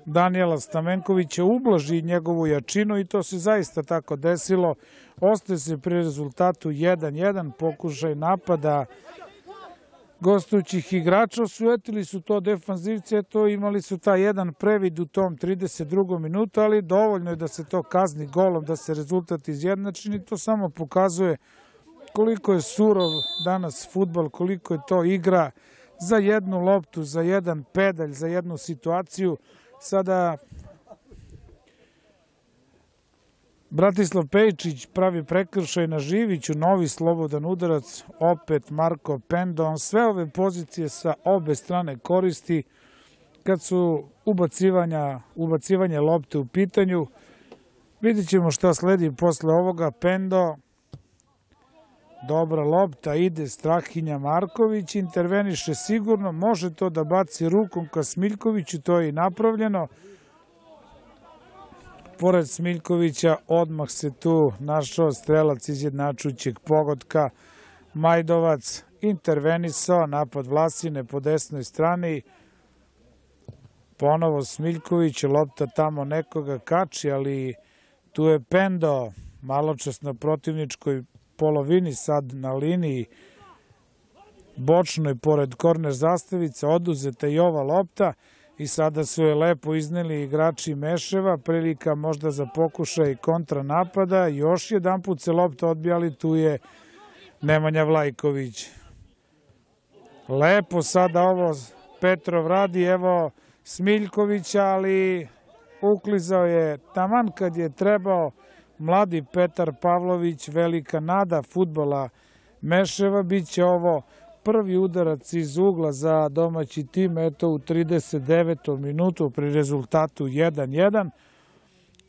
Danijela Stamenkovića, ublaži njegovu jačinu i to se zaista tako desilo. Ostaje se pri rezultatu 1-1, pokušaj napada gostujućih igrača, osujetili su to defanzivce, to imali su taj jedan previd u tom 32. minutu, ali dovoljno je da se to kazni golom, da se rezultat izjednačini, to samo pokazuje koliko je surov danas futbol, koliko je to igra, za jednu loptu, za jedan pedalj, za jednu situaciju. Sada Bratislav Pejčić pravi prekršaj na Živiću, novi slobodan udarac, opet Marko Pendo. On sve ove pozicije sa obe strane koristi kad su ubacivanja, ubacivanje lopte u pitanju. Vidjet ćemo šta sledi posle ovoga. Pendo Dobra lopta, ide Strahinja Marković, interveniše sigurno, može to da baci rukom ka Smiljkoviću, to je i napravljeno. Pored Smiljkovića odmah se tu našao strelac izjednačućeg pogotka. Majdovac intervenisao, napad Vlasine po desnoj strani. Ponovo Smiljković, lopta tamo nekoga kači, ali tu je Pendo, maločas na protivničkoj polovini sad na liniji bočnoj pored korner zastavica oduzeta i ova lopta i sada su je lepo izneli igrači Meševa, prilika možda za pokušaj kontra napada, još jedan put se lopta odbijali, tu je Nemanja Vlajković. Lepo sada ovo Petrov radi, evo Smiljkovića, ali uklizao je taman kad je trebao mladi Petar Pavlović, velika nada futbola Meševa, bit će ovo prvi udarac iz ugla za domaći tim, eto u 39. minutu pri rezultatu 1-1.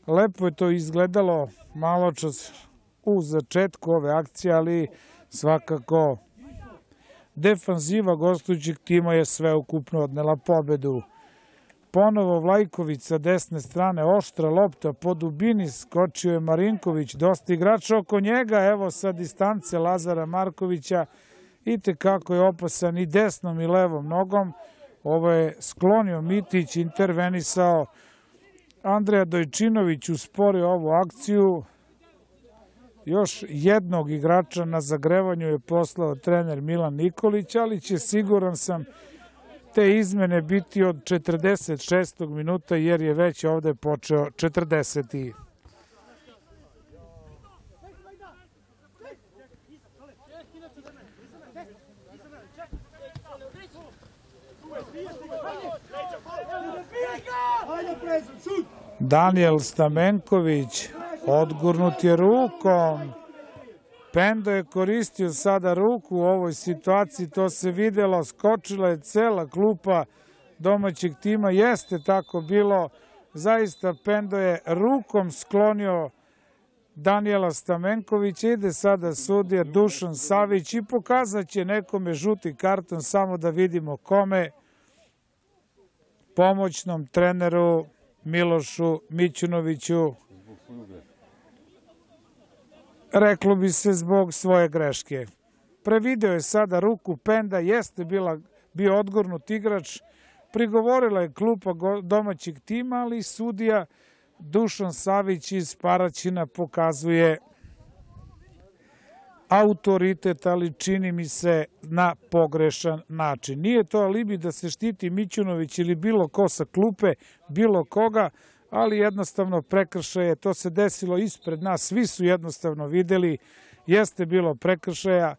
Lepo je to izgledalo malo čas u začetku ove akcije, ali svakako defanziva gostujućeg tima je sveukupno odnela pobedu. Ponovo Vlajković sa desne strane, oštra lopta po dubini, skočio je Marinković, dosta igrača oko njega, evo sa distance Lazara Markovića, i kako je opasan i desnom i levom nogom. Ovo je sklonio Mitić, intervenisao Andreja Dojčinović usporio ovu akciju. Još jednog igrača na zagrevanju je poslao trener Milan Nikolić, ali će siguran sam te izmene biti od 46. minuta jer je već ovde počeo 40.
Hajde, prezim, šut!
Daniel Stamenković odgurnut je rukom. Pendo je koristio sada ruku u ovoj situaciji, to se videlo, skočila je cela klupa domaćeg tima, jeste tako bilo, zaista Pendo je rukom sklonio Danijela Stamenkovića, ide sada sudija Dušan Savić i pokazat će nekome žuti karton samo da vidimo kome, pomoćnom treneru Milošu Mićunoviću, reklo bi se zbog svoje greške. Prevideo je sada ruku Penda, jeste bila, bio odgornut igrač, prigovorila je klupa domaćeg tima, ali sudija Dušan Savić iz Paraćina pokazuje autoritet, ali čini mi se na pogrešan način. Nije to alibi da se štiti Mićunović ili bilo ko sa klupe, bilo koga, ali jednostavno prekršaje, to se desilo ispred nas, svi su jednostavno videli, jeste bilo prekršaja,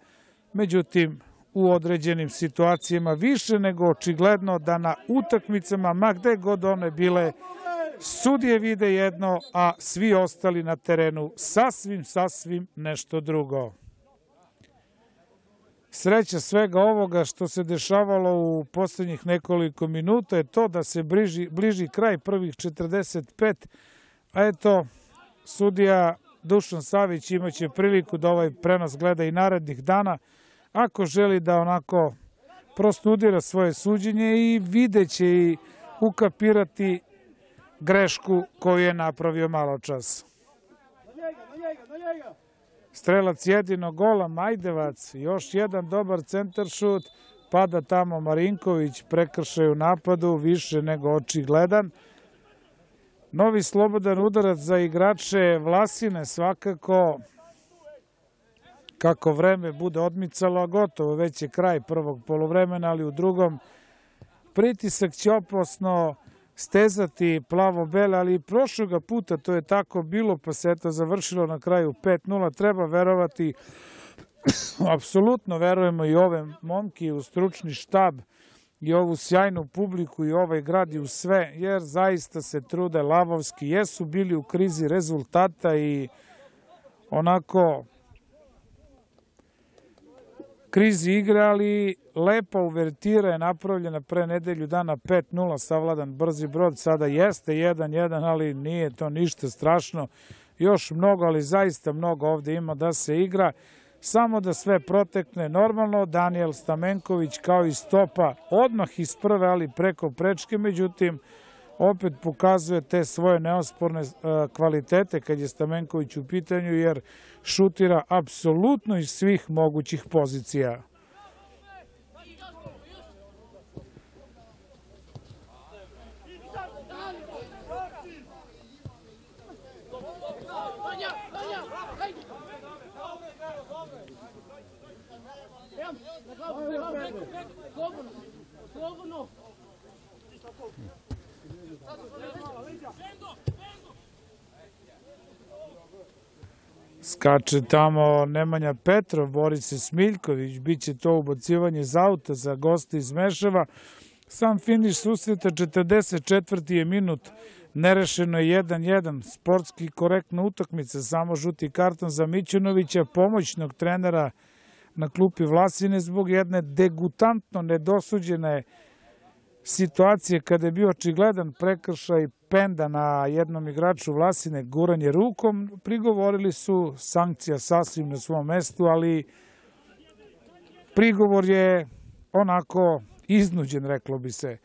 međutim, u određenim situacijama više nego očigledno da na utakmicama, ma gde god one bile, sudije vide jedno, a svi ostali na terenu sasvim, sasvim nešto drugo. Sreća svega ovoga što se dešavalo u poslednjih nekoliko minuta je to da se bliži, bliži kraj prvih 45, a eto, sudija Dušan Savić imaće priliku da ovaj prenos gleda i narednih dana, ako želi da onako prostudira svoje suđenje i videće i ukapirati grešku koju je napravio malo čas. Na njega, na njega, na njega! Strelac jedino gola Majdevac, još jedan dobar centar šut, pada tamo Marinković, prekršaj u napadu, više nego očigledan. Novi slobodan udarac za igrače Vlasine svakako kako vreme bude odmicalo, a gotovo već je kraj prvog polovremena, ali u drugom pritisak će opasno stezati plavo-bele, ali i prošloga puta to je tako bilo, pa se eto završilo na kraju 5-0. Treba verovati, apsolutno verujemo i ove momki u stručni štab i ovu sjajnu publiku i ovaj grad i u sve, jer zaista se trude lavovski. Jesu bili u krizi rezultata i onako krizi igre, ali lepa uvertira je napravljena pre nedelju dana 5-0 savladan brzi brod. Sada jeste 1-1, ali nije to ništa strašno. Još mnogo, ali zaista mnogo ovde ima da se igra. Samo da sve protekne normalno, Daniel Stamenković kao i stopa odmah iz prve, ali preko prečke, međutim, opet pokazuje te svoje neosporne e, kvalitete kad je Stamenković u pitanju, jer šutira apsolutno iz svih mogućih pozicija. Skače tamo Nemanja Petrov, Boris Smiljković, bit će to ubacivanje iz auta za goste iz Meševa. Sam finiš susreta 44. je minut, nerešeno je 1-1, sportski korektna utakmica, samo žuti karton za Mićunovića, pomoćnog trenera na klupi Vlasine zbog jedne degutantno nedosuđene situacije kada je bio očigledan prekršaj penda na jednom igraču Vlasine guranje rukom, prigovorili su sankcija sasvim na svom mestu, ali prigovor je onako iznuđen, reklo bi se.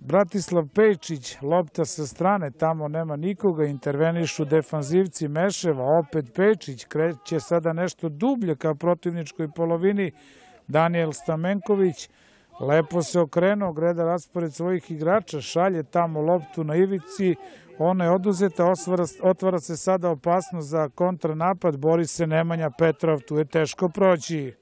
Bratislav Pejčić, lopta sa strane, tamo nema nikoga, intervenišu defanzivci Meševa, opet Pejčić, kreće sada nešto dublje ka protivničkoj polovini, Daniel Stamenković, Lepo se okrenuo, gleda raspored svojih igrača, šalje tamo loptu na ivici, ona je oduzeta, otvara se sada opasnost za kontranapad, bori se Nemanja Petrov, tu je teško proći.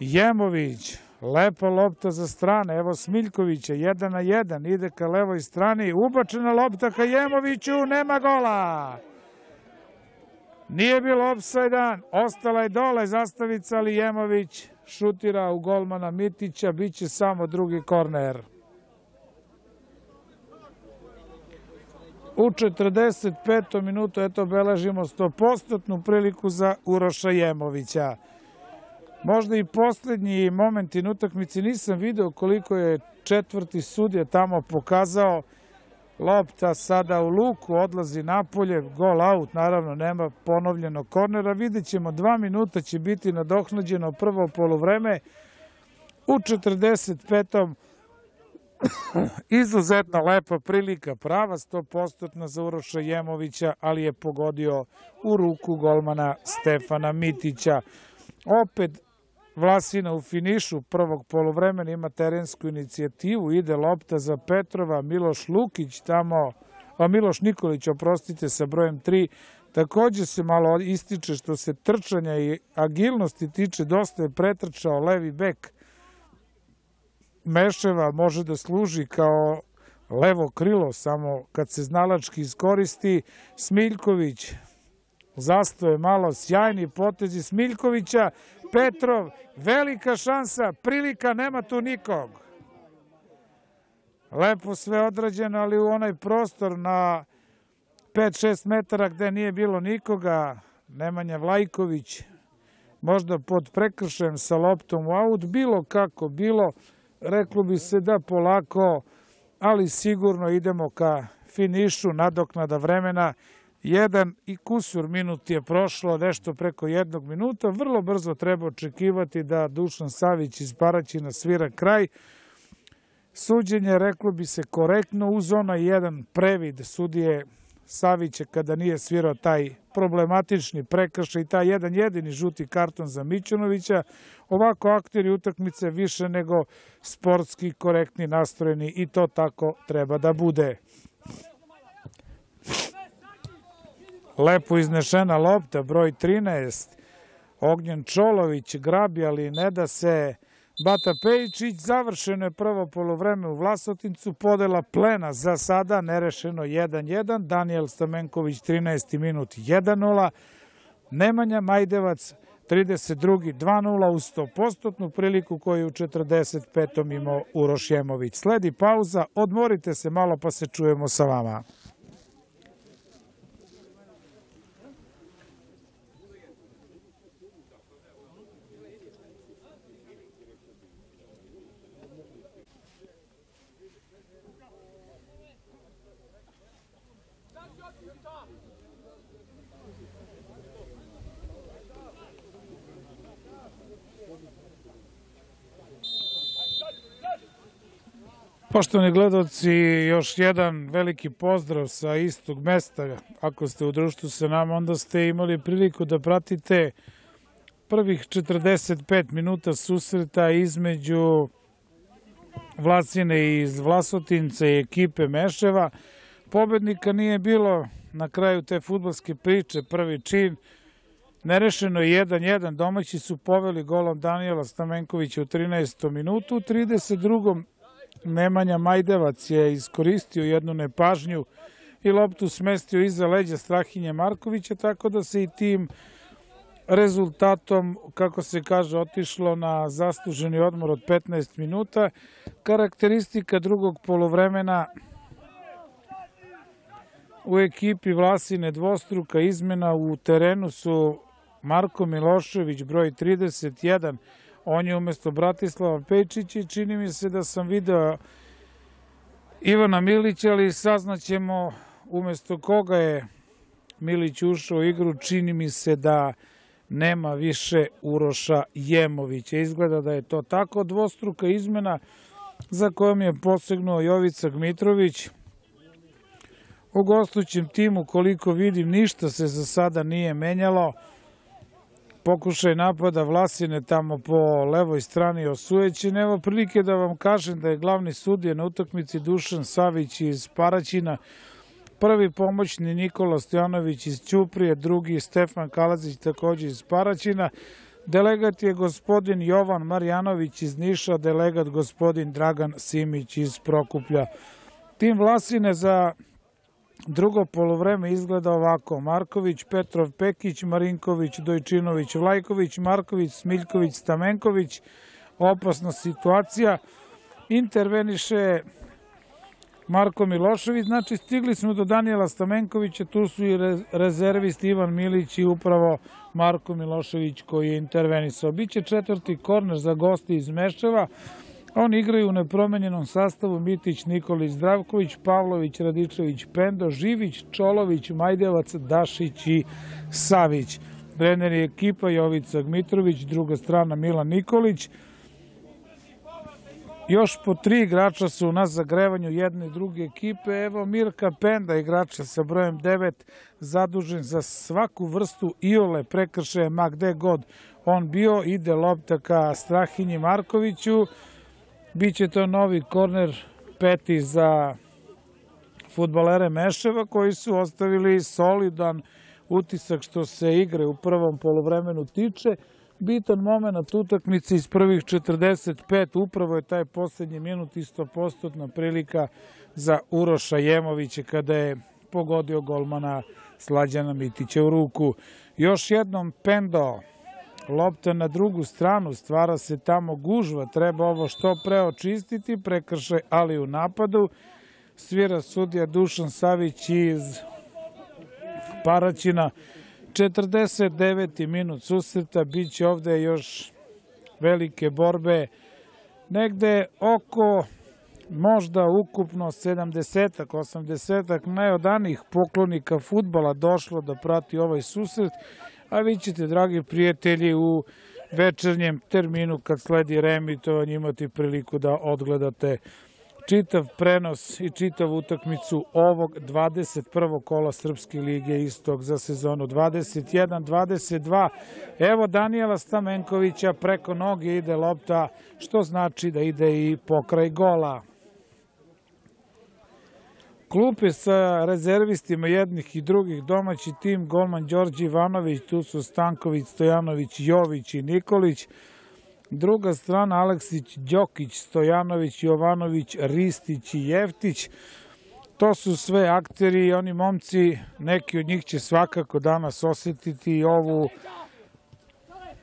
Jemović, lepa lopta za strane, evo Smiljkovića, jedan na jedan, ide ka levoj strani, ubačena lopta ka Jemoviću, nema gola! Nije bilo opsajdan, ostala je dole zastavica, ali Jemović šutira u golmana Mitića, bit će samo drugi korner. U 45. minutu, eto, beležimo 100% priliku za Uroša Jemovića. Možda i poslednji moment in utakmici nisam video koliko je četvrti sudje tamo pokazao. Lopta sada u luku, odlazi napolje, gol out, naravno nema ponovljeno kornera. Vidjet ćemo, dva minuta će biti nadohnađeno prvo polovreme. U 45. izuzetno lepa prilika, prava 100% za Uroša Jemovića, ali je pogodio u ruku golmana Stefana Mitića. Opet Vlasina u finišu prvog polovremena ima terensku inicijativu, ide lopta za Petrova, Miloš Lukić tamo, a Miloš Nikolić, oprostite, sa brojem 3, takođe se malo ističe što se trčanja i agilnosti tiče, dosta je pretrčao levi bek. Meševa, može da služi kao levo krilo, samo kad se znalački iskoristi, Smiljković, zastoje malo, sjajni potezi Smiljkovića, Petrov, velika šansa, prilika, nema tu nikog. Lepo sve odrađeno, ali u onaj prostor na 5-6 metara gde nije bilo nikoga, Nemanja Vlajković, možda pod prekršajem sa loptom u aut, bilo kako bilo, reklo bi se da polako, ali sigurno idemo ka finišu nadoknada vremena jedan i kusur minut je prošlo, nešto preko jednog minuta. Vrlo brzo treba očekivati da Dušan Savić iz Paraćina svira kraj. Suđenje, reklo bi se, korektno uz onaj jedan previd sudije Savića kada nije svirao taj problematični prekršaj i taj jedan jedini žuti karton za Mićunovića. Ovako akteri utakmice više nego sportski korektni nastrojeni i to tako treba da bude. Lepo iznešena lopta, broj 13. Ognjen Čolović grabi, ali ne da se Bata Pejičić. Završeno je prvo polovreme u Vlasotincu. Podela plena za sada, nerešeno 1-1. Daniel Stamenković 13. minut 1-0. Nemanja Majdevac 32. 2-0 u 100% priliku koju u 45. imao Uroš Jemović. Sledi pauza, odmorite se malo pa se čujemo sa vama. Poštovani gledalci, još jedan veliki pozdrav sa istog mesta. Ako ste u društvu sa nama, onda ste imali priliku da pratite prvih 45 minuta susreta između Vlasine iz Vlasotinca i ekipe Meševa. Pobednika nije bilo na kraju te futbolske priče, prvi čin. Nerešeno je 1-1, domaći su poveli golom Danijela Stamenkovića u 13. minutu, u 32. Nemanja Majdevac je iskoristio jednu nepažnju i loptu smestio iza leđa Strahinje Markovića, tako da se i tim rezultatom, kako se kaže, otišlo na zasluženi odmor od 15 minuta. Karakteristika drugog polovremena u ekipi Vlasine dvostruka izmena u terenu su Marko Milošević, broj 31, On je umesto Bratislava Pečića i čini mi se da sam video Ivana Milića, ali saznaćemo umesto koga je Milić ušao u igru, čini mi se da nema više Uroša Jemovića. Izgleda da je to tako dvostruka izmena za kojom je posegnuo Jovica Gmitrović. U gostućem timu, koliko vidim, ništa se za sada nije menjalo pokušaj napada Vlasine tamo po levoj strani osujećen. Evo prilike da vam kažem da je glavni sudija na utakmici Dušan Savić iz Paraćina, prvi pomoćni Nikola Stojanović iz Ćuprije, drugi Stefan Kalazić takođe iz Paraćina, Delegat je gospodin Jovan Marjanović iz Niša, delegat gospodin Dragan Simić iz Prokuplja. Tim Vlasine za Drugo polovreme izgleda ovako. Marković, Petrov, Pekić, Marinković, Dojčinović, Vlajković, Marković, Smiljković, Stamenković. Opasna situacija. Interveniše Marko Milošević. Znači, stigli smo do Danijela Stamenkovića, tu su i rezervisti Ivan Milić i upravo Marko Milošević koji je intervenisao. Biće četvrti korner za gosti iz Meševa. Oni igraju u nepromenjenom sastavu Mitić, Nikolić, Zdravković, Pavlović, Radičević, Pendo, Živić, Čolović, Majdevac, Dašić i Savić. Trener je ekipa Jovica Gmitrović, druga strana Milan Nikolić. Još po tri igrača su na zagrevanju jedne i druge ekipe. Evo Mirka Penda, igrača sa brojem 9, zadužen za svaku vrstu iole prekršaje, ma gde god on bio. Ide lopta ka Strahinji Markoviću. Biće to novi korner peti za futbalere Meševa koji su ostavili solidan utisak što se igre u prvom polovremenu tiče. Bitan moment utakmice iz prvih 45, upravo je taj poslednji minut isto postotna prilika za Uroša Jemovića kada je pogodio golmana Slađana Mitića u ruku. Još jednom Pendo, lopta na drugu stranu, stvara se tamo gužva, treba ovo što pre očistiti, prekršaj ali u napadu. Svira sudija Dušan Savić iz Paraćina. 49. minut susreta, bit će ovde još velike borbe. Negde oko možda ukupno 70-ak, 80-ak najodanih poklonika futbala došlo da prati ovaj susret, a vi ćete, dragi prijatelji, u večernjem terminu kad sledi remitovanje imati priliku da odgledate čitav prenos i čitav utakmicu ovog 21. kola Srpske lige istog za sezonu 21-22. Evo Danijela Stamenkovića preko noge ide lopta, što znači da ide i pokraj gola. Klupe sa rezervistima jednih i drugih domaći tim, golman Đorđe Ivanović, tu su Stanković, Stojanović, Jović i Nikolić, Druga strana Aleksić, Đokić, Stojanović, Jovanović, Ristić i Jeftić. To su sve akteri i oni momci, neki od njih će svakako danas osetiti ovu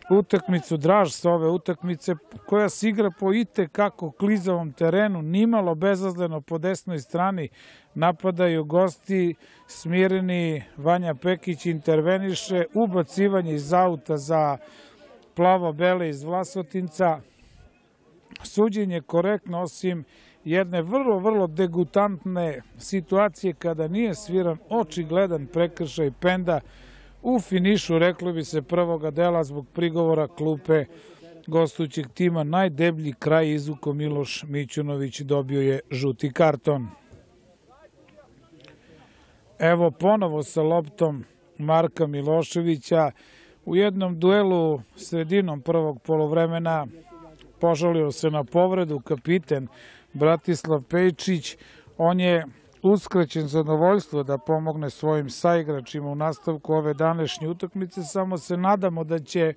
utakmicu, draž sa ove utakmice, koja se igra po ite kako klizavom terenu, nimalo bezazleno po desnoj strani, napadaju gosti, smireni Vanja Pekić interveniše, ubacivanje iz auta za plavo-bele iz Vlasotinca. Suđenje korektno, osim jedne vrlo, vrlo degutantne situacije kada nije sviran očigledan prekršaj Penda u finišu, reklo bi se, prvoga dela zbog prigovora klupe gostućeg tima. Najdeblji kraj izvuko Miloš Mićunović dobio je žuti karton. Evo ponovo sa loptom Marka Miloševića. U jednom duelu sredinom prvog polovremena požalio se na povredu kapiten Bratislav Pejčić. On je uskraćen zadovoljstvo da pomogne svojim saigračima u nastavku ove današnje utakmice. Samo se nadamo da će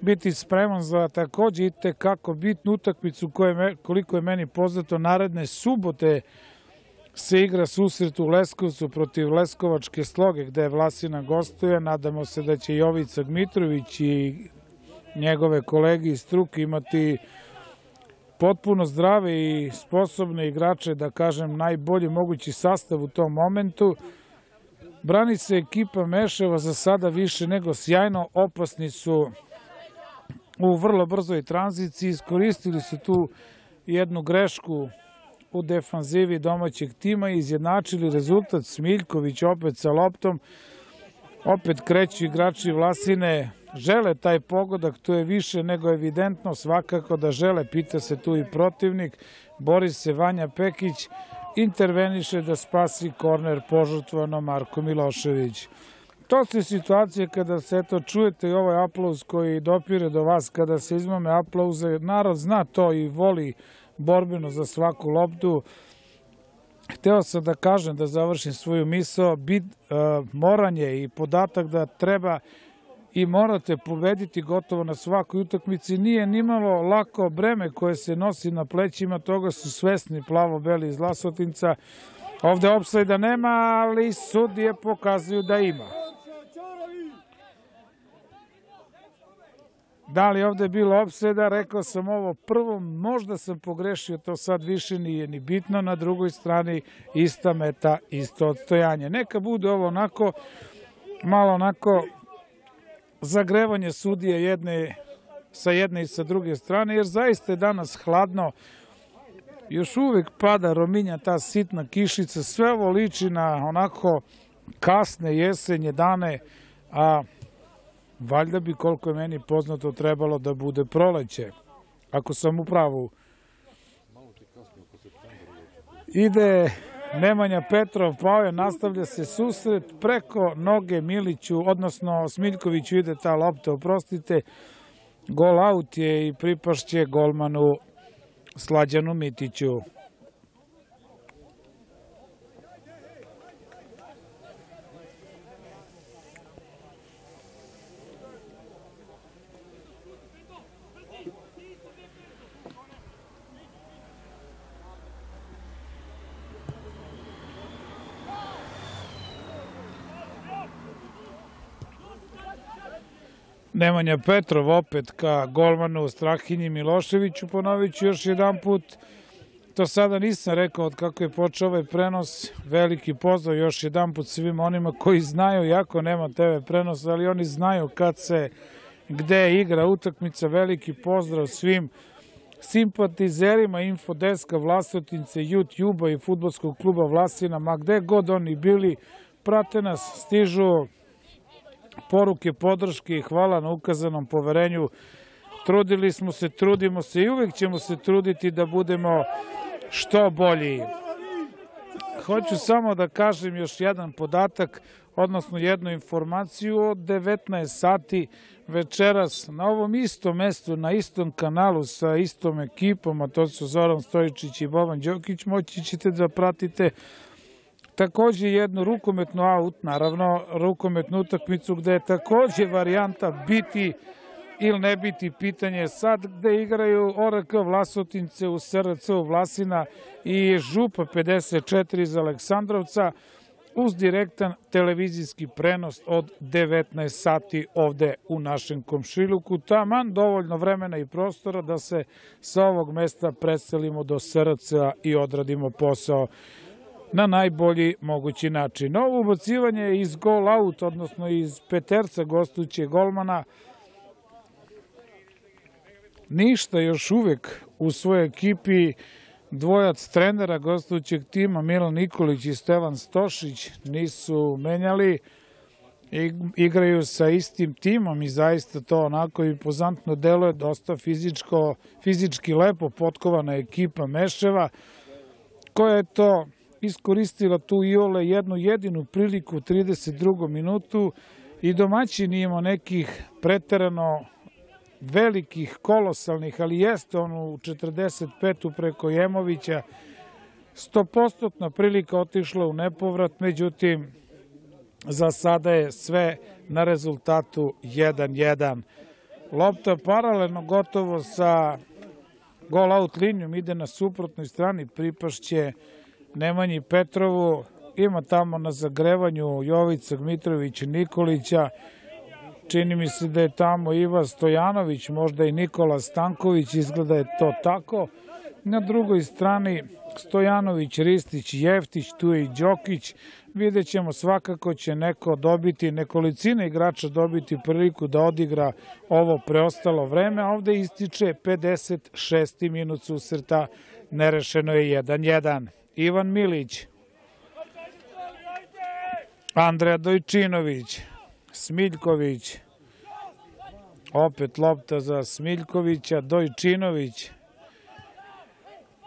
biti spreman za takođe i tekako bitnu utakmicu koje, koliko je meni poznato naredne subote se igra susret u Leskovcu protiv Leskovačke sloge gde je Vlasina gostuje. Nadamo se da će Jovica Dmitrović i njegove kolege iz struke imati potpuno zdrave i sposobne igrače, da kažem, najbolji mogući sastav u tom momentu. Brani se ekipa Meševa za sada više nego sjajno. Opasni su u vrlo brzoj tranziciji. Iskoristili su tu jednu grešku u defanzivi domaćeg tima i izjednačili rezultat Smiljković opet sa loptom. Opet kreću igrači Vlasine, žele taj pogodak, to je više nego evidentno, svakako da žele, pita se tu i protivnik, bori se Vanja Pekić, interveniše da spasi korner požrtvano Marko Milošević. To su situacije kada se eto čujete i ovaj aplauz koji dopire do vas, kada se izmame aplauze, narod zna to i voli borbeno za svaku loptu. Hteo sam da kažem, da završim svoju misao, bit, uh, moranje i podatak da treba i morate pobediti gotovo na svakoj utakmici. Nije nimalo lako breme koje se nosi na plećima, toga su svesni plavo-beli iz Lasotinca. Ovde opsajda nema, ali sudije pokazuju da ima. Da li ovde je bilo opseda, rekao sam ovo prvo, možda sam pogrešio, to sad više nije ni bitno, na drugoj strani ista meta, isto odstojanje. Neka bude ovo onako, malo onako zagrevanje sudije jedne sa jedne i sa druge strane, jer zaista je danas hladno, još uvek pada rominja ta sitna kišica, sve ovo liči na onako kasne jesenje dane, a valjda bi koliko je meni poznato trebalo da bude proleće, ako sam u pravu. Ide Nemanja Petrov, pao je, nastavlja se susret preko noge Miliću, odnosno Smiljkoviću ide ta lopta, oprostite, gol aut je i pripašće golmanu Slađanu Mitiću. Nemanja Petrov opet ka golmanu Strahinji Miloševiću, ponovit ću još jedan put. To sada nisam rekao od kako je počeo ovaj prenos. Veliki pozdrav još jedan put svim onima koji znaju, jako nema TV prenos, ali oni znaju kad se, gde igra utakmica. Veliki pozdrav svim simpatizerima Infodeska Vlasotince, YouTube-a i futbolskog kluba Vlasina, ma gde god oni bili, prate nas, stižu poruke podrške i hvala na ukazanom poverenju. Trudili smo se, trudimo se i uvek ćemo se truditi da budemo što bolji. Hoću samo da kažem još jedan podatak, odnosno jednu informaciju od 19 sati večeras na ovom istom mestu, na istom kanalu sa istom ekipom, a to su Zoran Stojičić i Boban Đokić, moći ćete da pratite takođe jednu rukometnu aut, naravno rukometnu utakmicu gde je takođe varijanta biti ili ne biti pitanje sad gde igraju ORK Vlasotince u SRC u Vlasina i Župa 54 iz Aleksandrovca uz direktan televizijski prenos od 19 sati ovde u našem komšiluku. Taman dovoljno vremena i prostora da se sa ovog mesta preselimo do SRC i odradimo posao na najbolji mogući način. Ovo ubacivanje iz gol out, odnosno iz peterca gostuće golmana, ništa još uvek u svojoj ekipi. Dvojac trenera gostućeg tima Milan Nikolić i Stevan Stošić nisu menjali. Igraju sa istim timom i zaista to onako impozantno deluje, dosta fizičko, fizički lepo potkovana ekipa Meševa, koja je to iskoristila tu Iole jednu jedinu priliku u 32. minutu i domaćin imao nekih preterano velikih, kolosalnih, ali jeste ono u 45. preko Jemovića. Stopostotna prilika otišla u nepovrat, međutim, za sada je sve na rezultatu 1-1. Lopta paralelno gotovo sa gol-out linijom ide na suprotnoj strani, pripašće Nemanji Petrovu, ima tamo na zagrevanju Jovica Mitrović Nikolića, čini mi se da je tamo Iva Stojanović, možda i Nikola Stanković, izgleda je to tako. Na drugoj strani Stojanović, Ristić, Jeftić, tu je i Đokić. Vidjet ćemo svakako će neko dobiti, nekolicina igrača dobiti priliku da odigra ovo preostalo vreme. Ovde ističe 56. minut susreta, nerešeno je 1-1. Ivan Milić, Andreja Dojčinović, Smiljković, opet lopta za Smiljkovića, Dojčinović,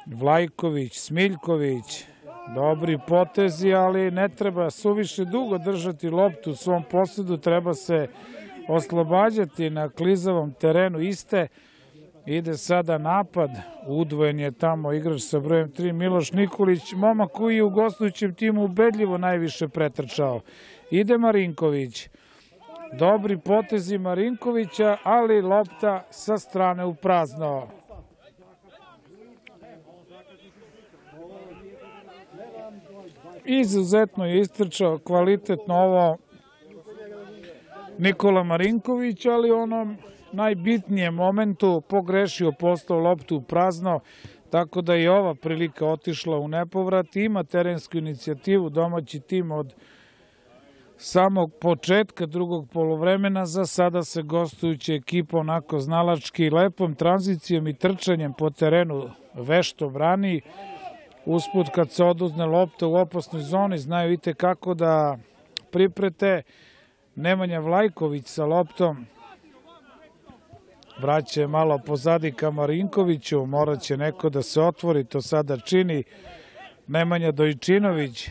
Vlajković, Smiljković, dobri potezi, ali ne treba suviše dugo držati loptu u svom posledu, treba se oslobađati na klizavom terenu. Iste, Ide sada napad, udvojen je tamo igrač sa brojem 3 Miloš Nikolić, momak koji je u gostujućem timu ubedljivo najviše pretrčao. Ide Marinković. Dobri potezi Marinkovića, ali lopta sa strane u prazno. Izuzetno je istrčao kvalitetno ovo Nikola Marinković, ali onom najbitnijem momentu pogrešio postao loptu prazno, tako da je ova prilika otišla u nepovrat. Ima terensku inicijativu domaći tim od samog početka drugog polovremena. Za sada se gostujuća ekipa onako znalački lepom tranzicijom i trčanjem po terenu vešto brani. Usput kad se oduzne lopta u opasnoj zoni, znaju i kako da priprete. Nemanja Vlajković sa loptom vraća malo pozadi ka Marinkoviću, morat će neko da se otvori, to sada čini Nemanja Dojčinović,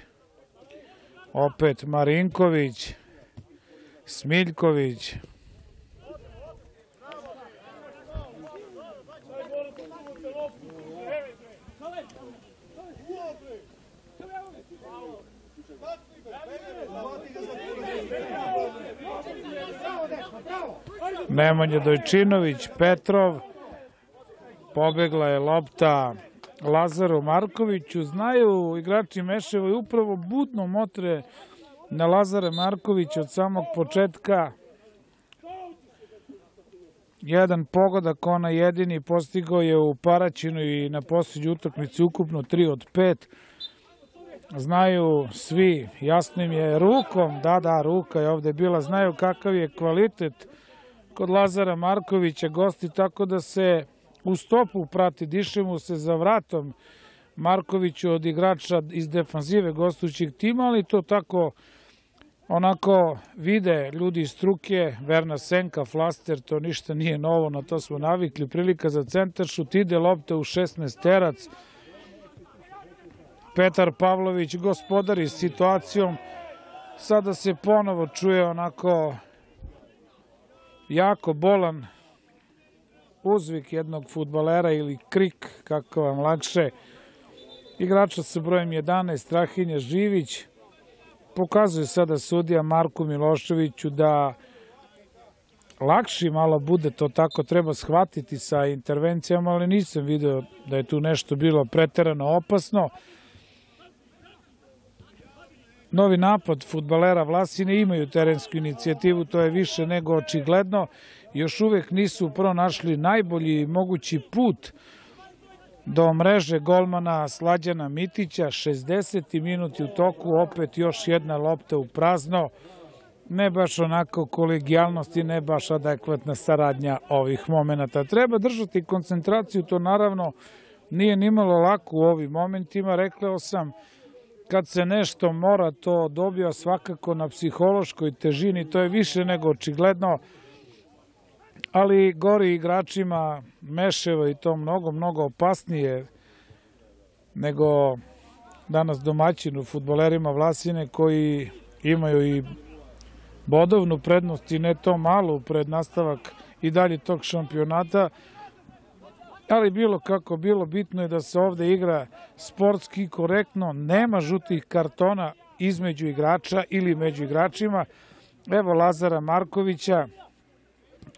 opet Marinković, Smiljković, Nemanja Dojčinović, Petrov, pobegla je lopta Lazaru Markoviću. Znaju igrači Meševo i upravo butno motre na Lazare Markovića od samog početka. Jedan pogodak, ona jedini, postigao je u Paraćinu i na posljednju utakmici ukupno 3 od 5. Znaju svi, jasno im je rukom, da, da, ruka je ovde bila, znaju kakav je kvalitet kod Lazara Markovića gosti, tako da se u stopu prati, diše mu se za vratom Markoviću od igrača iz defanzive gostujućeg tima, ali to tako onako vide ljudi iz struke, Verna Senka, Flaster, to ništa nije novo, na to smo navikli, prilika za centar, šut ide lopta u 16 terac, Petar Pavlović gospodari situacijom, sada se ponovo čuje onako jako bolan uzvik jednog futbalera ili krik, kako vam lakše. Igrača sa brojem 11, Strahinja Živić, pokazuje sada sudija Marku Miloševiću da lakši malo bude, to tako treba shvatiti sa intervencijama, ali nisam video da je tu nešto bilo preterano opasno. Novi napad futbalera Vlasine imaju terensku inicijativu, to je više nego očigledno. Još uvek nisu pronašli najbolji mogući put do mreže golmana Slađana Mitića. 60. minuti u toku, opet još jedna lopta u prazno. Ne baš onako kolegijalnost i ne baš adekvatna saradnja ovih momenta. Treba držati koncentraciju, to naravno nije nimalo lako u ovim momentima. Rekleo sam, kad se nešto mora, to dobija svakako na psihološkoj težini, to je više nego očigledno, ali gori igračima Meševa i to mnogo, mnogo opasnije nego danas domaćinu futbolerima Vlasine koji imaju i bodovnu prednost i ne to malu pred nastavak i dalje tog šampionata, ali bilo kako bilo, bitno je da se ovde igra sportski korektno, nema žutih kartona između igrača ili među igračima. Evo Lazara Markovića,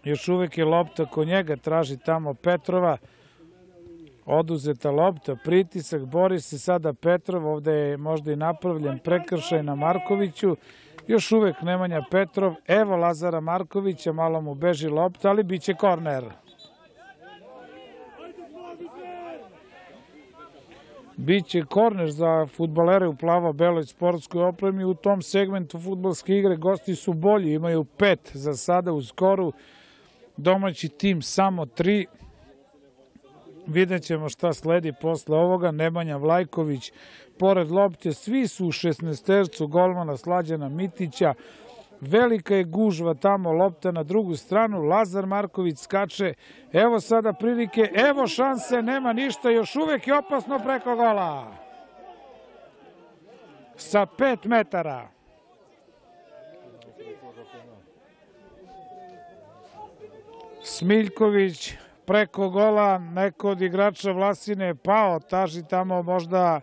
još uvek je lopta ko njega, traži tamo Petrova, oduzeta lopta, pritisak, bori se sada Petrov, ovde je možda i napravljen prekršaj na Markoviću, još uvek Nemanja Petrov, evo Lazara Markovića, malo mu beži lopta, ali bit će korner. Biće korner za futbolere u plavo-beloj sportskoj opremi. U tom segmentu futbolske igre gosti su bolji, imaju pet za sada u skoru. Domaći tim samo tri. Vidjet ćemo šta sledi posle ovoga. Nemanja Vlajković, pored lopte, svi su u 16 tercu golmana Slađana Mitića. Velika je gužva tamo, lopta na drugu stranu, Lazar Marković skače, evo sada prilike, evo šanse, nema ništa, još uvek je opasno preko gola. Sa pet metara. Smiljković preko gola, neko od igrača Vlasine je pao, taži tamo možda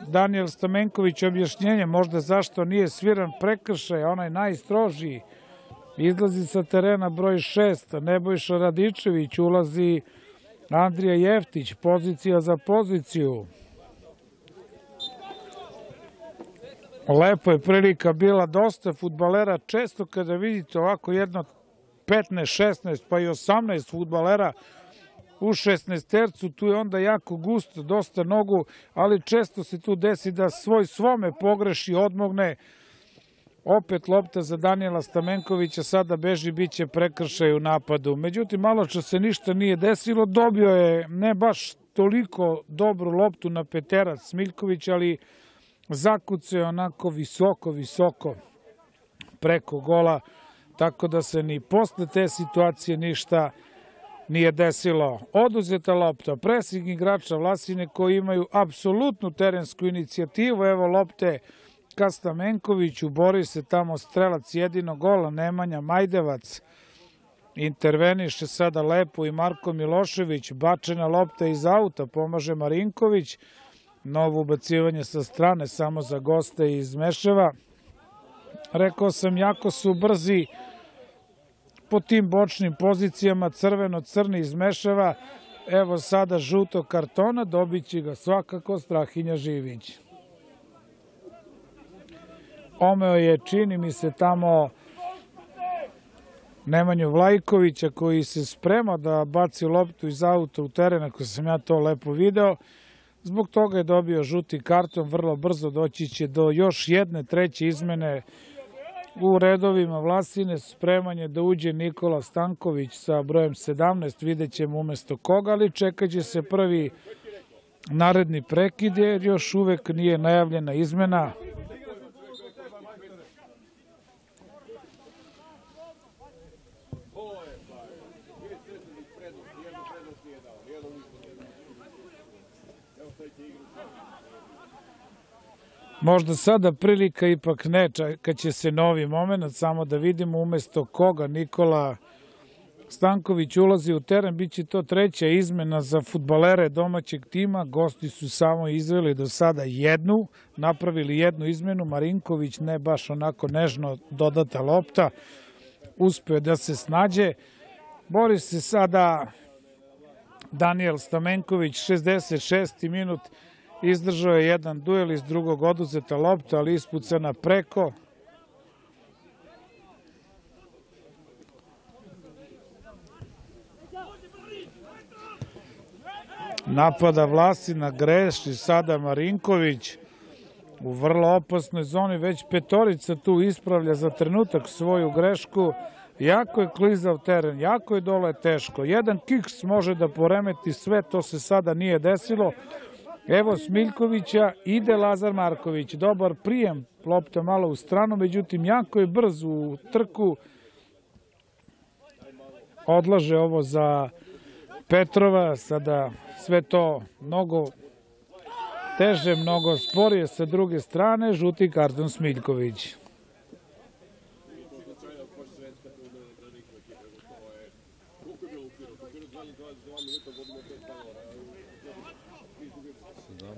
Daniel Stamenković objašnjenje možda zašto nije sviran prekršaj, onaj najstrožiji. Izlazi sa terena broj 6, Nebojša Radičević, ulazi Andrija Jeftić, pozicija za poziciju. Lepo je prilika bila dosta futbalera. Često kada vidite ovako jedno 15, 16 pa i 18 futbalera u 16 tercu, tu je onda jako gusto, dosta nogu, ali često se tu desi da svoj svome pogreši, odmogne, opet lopta za Danijela Stamenkovića, sada beži, bit će prekršaj u napadu. Međutim, malo što se ništa nije desilo, dobio je ne baš toliko dobru loptu na peterac Smiljković, ali zakucao je onako visoko, visoko preko gola, tako da se ni posle te situacije ništa nije desilo. Oduzeta lopta, presing igrača Vlasine koji imaju apsolutnu terensku inicijativu, evo lopte ka Stamenkoviću, bori se tamo strelac jedino gola, Nemanja Majdevac, interveniše sada lepo i Marko Milošević, bačena lopta iz auta, pomaže Marinković, novo ubacivanje sa strane samo za goste iz Meševa. Rekao sam, jako su brzi po tim bočnim pozicijama, crveno-crni iz Meševa, evo sada žuto kartona, dobit će ga svakako Strahinja Živić. Omeo je, čini mi se, tamo Nemanju Vlajkovića koji se sprema da baci loptu iz auta u teren, ako sam ja to lepo video. Zbog toga je dobio žuti karton, vrlo brzo doći će do još jedne treće izmene u redovima Vlasine, spremanje da uđe Nikola Stanković sa brojem 17, vidjet ćemo umesto koga, ali čekat će se prvi naredni prekid, jer još uvek nije najavljena izmena. Možda sada prilika ipak ne, kad će se novi moment, samo da vidimo umesto koga Nikola Stanković ulazi u teren, bit će to treća izmena za futbalere domaćeg tima, gosti su samo izveli do sada jednu, napravili jednu izmenu, Marinković ne baš onako nežno dodata lopta, uspeo da se snađe, bori se sada Daniel Stamenković, 66. minut, Izdržao je jedan duel iz drugog oduzeta lopta, ali ispucana preko. Napada Vlasina, greši sada Marinković u vrlo opasnoj zoni. Već petorica tu ispravlja za trenutak svoju grešku. Jako je klizav teren, jako je dole teško. Jedan kiks može da poremeti sve, to se sada nije desilo. Evo Smiljkovića, ide Lazar Marković. Dobar prijem, lopta malo u stranu, međutim jako je brz u trku. Odlaže ovo za Petrova, sada sve to mnogo teže, mnogo sporije sa druge strane, žuti karton Smiljković.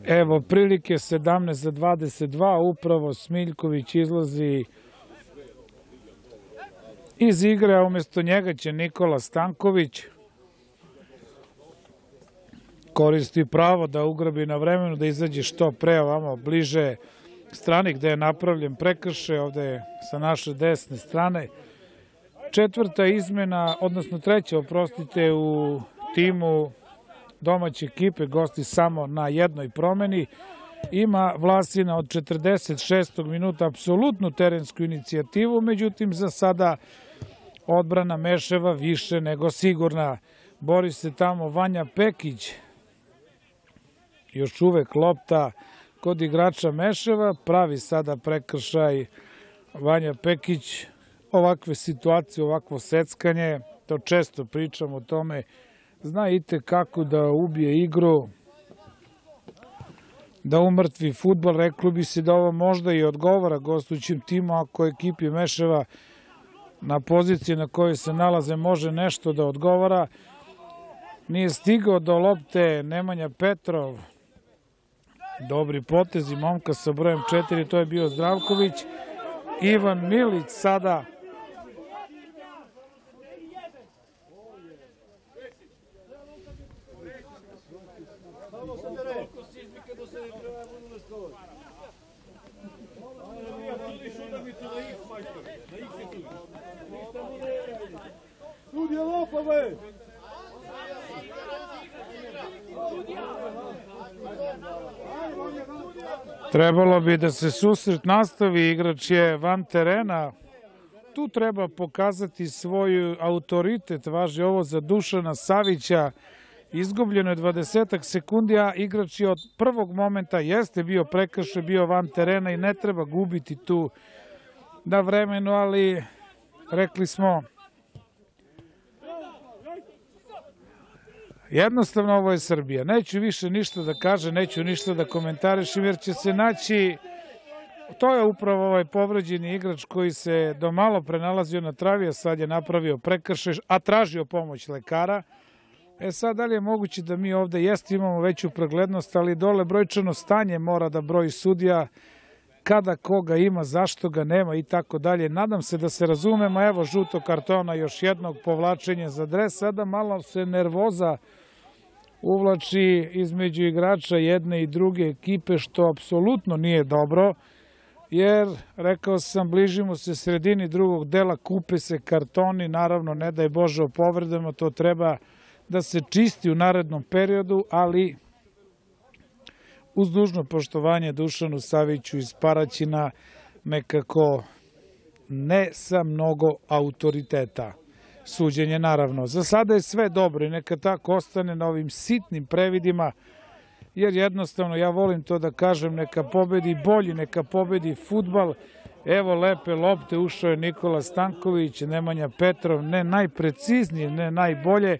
Evo, prilike 17 za 22, upravo Smiljković izlazi iz igre, a umesto njega će Nikola Stanković koristi pravo da ugrabi na vremenu, da izađe što pre ovamo bliže strani gde je napravljen prekrše, ovde je sa naše desne strane. Četvrta izmena, odnosno treća, oprostite, u timu domaće ekipe, gosti samo na jednoj promeni. Ima Vlasina od 46. minuta apsolutnu terensku inicijativu, međutim za sada odbrana Meševa više nego sigurna. Bori se tamo Vanja Pekić, još uvek lopta kod igrača Meševa, pravi sada prekršaj Vanja Pekić, ovakve situacije, ovakvo seckanje, to često pričam o tome, zna ite kako da ubije igru, da umrtvi futbol, reklo bi se da ovo možda i odgovara gostućim timu ako ekipi Meševa na poziciji na kojoj se nalaze može nešto da odgovara. Nije stigao do lopte Nemanja Petrov, dobri potezi momka sa brojem 4, to je bio Zdravković. Ivan Milić sada
Sudje lopove!
Trebalo bi da se susret nastavi, igrač je van terena. Tu treba pokazati svoj autoritet, važi ovo za Dušana Savića. Izgubljeno je 20 sekundi, a igrač je od prvog momenta jeste bio prekršen, bio van terena i ne treba gubiti tu na vremenu, ali rekli smo Jednostavno ovo je Srbija. Neću više ništa da kažem, neću ništa da komentarišem jer će se naći to je upravo ovaj povređeni igrač koji se do malo prenalazio na travi, a sad je napravio prekršaj, a tražio pomoć lekara. E sad, da li je moguće da mi ovde jeste imamo veću preglednost, ali dole brojčano stanje mora da broji sudija kada koga ima, zašto ga nema i tako dalje. Nadam se da se razumemo, evo žuto kartona, još jednog povlačenja za dres, sada malo se nervoza uvlači između igrača jedne i druge ekipe, što apsolutno nije dobro, jer, rekao sam, bližimo se sredini drugog dela, kupe se kartoni, naravno, ne daj Bože o povredama, to treba da se čisti u narednom periodu, ali uz dužno poštovanje Dušanu Saviću iz Paraćina nekako ne sa mnogo autoriteta. Suđenje naravno. Za sada je sve dobro i neka tako ostane na ovim sitnim previdima, jer jednostavno ja volim to da kažem, neka pobedi bolji, neka pobedi futbal. Evo lepe lopte, ušao je Nikola Stanković, Nemanja Petrov, ne najpreciznije, ne najbolje,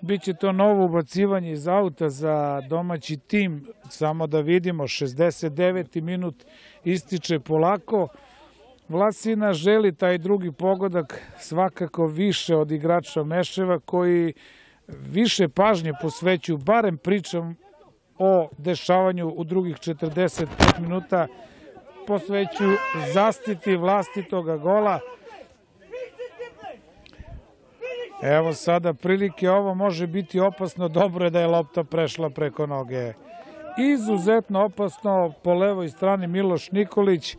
Biće to novo ubacivanje iz auta za domaći tim, samo da vidimo, 69. minut ističe polako. Vlasina želi taj drugi pogodak svakako više od igrača Meševa koji više pažnje posvećuju, barem pričam o dešavanju u drugih 45 minuta, posvećuju zastiti vlastitoga gola. Evo sada prilike, ovo može biti opasno, dobro je da je lopta prešla preko noge. Izuzetno opasno po levoj strani Miloš Nikolić.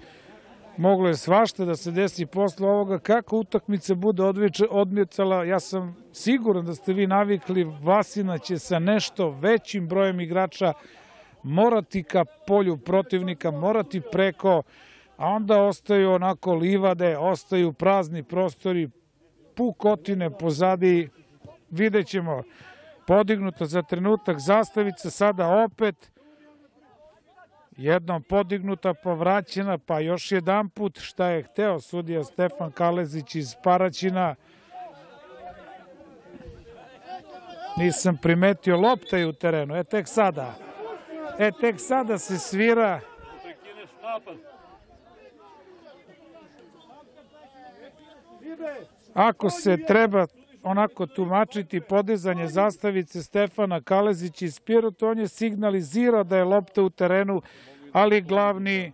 Moglo je svašta da se desi posle ovoga. Kako utakmica bude odmjecala, ja sam siguran da ste vi navikli, Vasina će sa nešto većim brojem igrača morati ka polju protivnika, morati preko, a onda ostaju onako livade, ostaju prazni prostori, pukotine pozadi, vidjet ćemo podignuta za trenutak zastavica, sada opet jednom podignuta, povraćena, pa još jedan put šta je hteo sudija Stefan Kalezić iz Paraćina. Nisam primetio, lopta je u terenu, e tek sada. E tek sada se svira. Ako se treba onako tumačiti podizanje zastavice Stefana Kalezića iz Pirota, on je signalizirao da je lopta u terenu, ali glavni,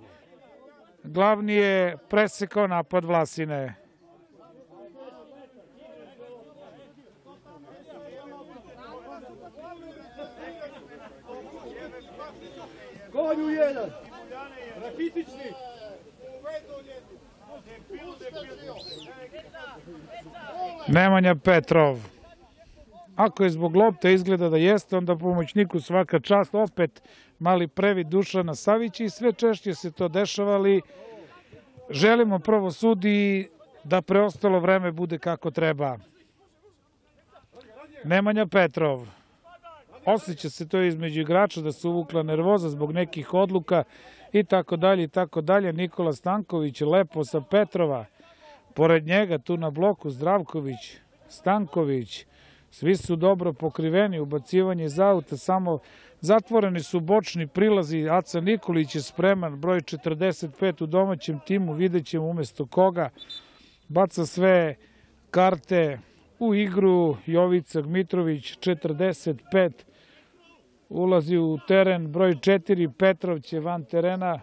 glavni je presekao napad Vlasine.
Konju jedan! Rakitični!
Nemanja Petrov. Ako je zbog lopte izgleda da jeste, onda pomoćniku svaka čast. Opet mali previd Dušana Savića i sve češće se to dešavali. Želimo prvo sudi da preostalo vreme bude kako treba. Nemanja Petrov. Osjeća se to između igrača da se uvukla nervoza zbog nekih odluka i tako dalje i tako dalje. Nikola Stanković lepo sa Petrova. Pored njega tu na bloku Zdravković, Stanković, svi su dobro pokriveni, ubacivanje iz auta, samo zatvoreni su bočni prilazi, Aca Nikolić je spreman, broj 45 u domaćem timu, vidjet ćemo umesto koga, baca sve karte u igru, Jovica Gmitrović 45, ulazi u teren, broj 4, Petrov će van terena,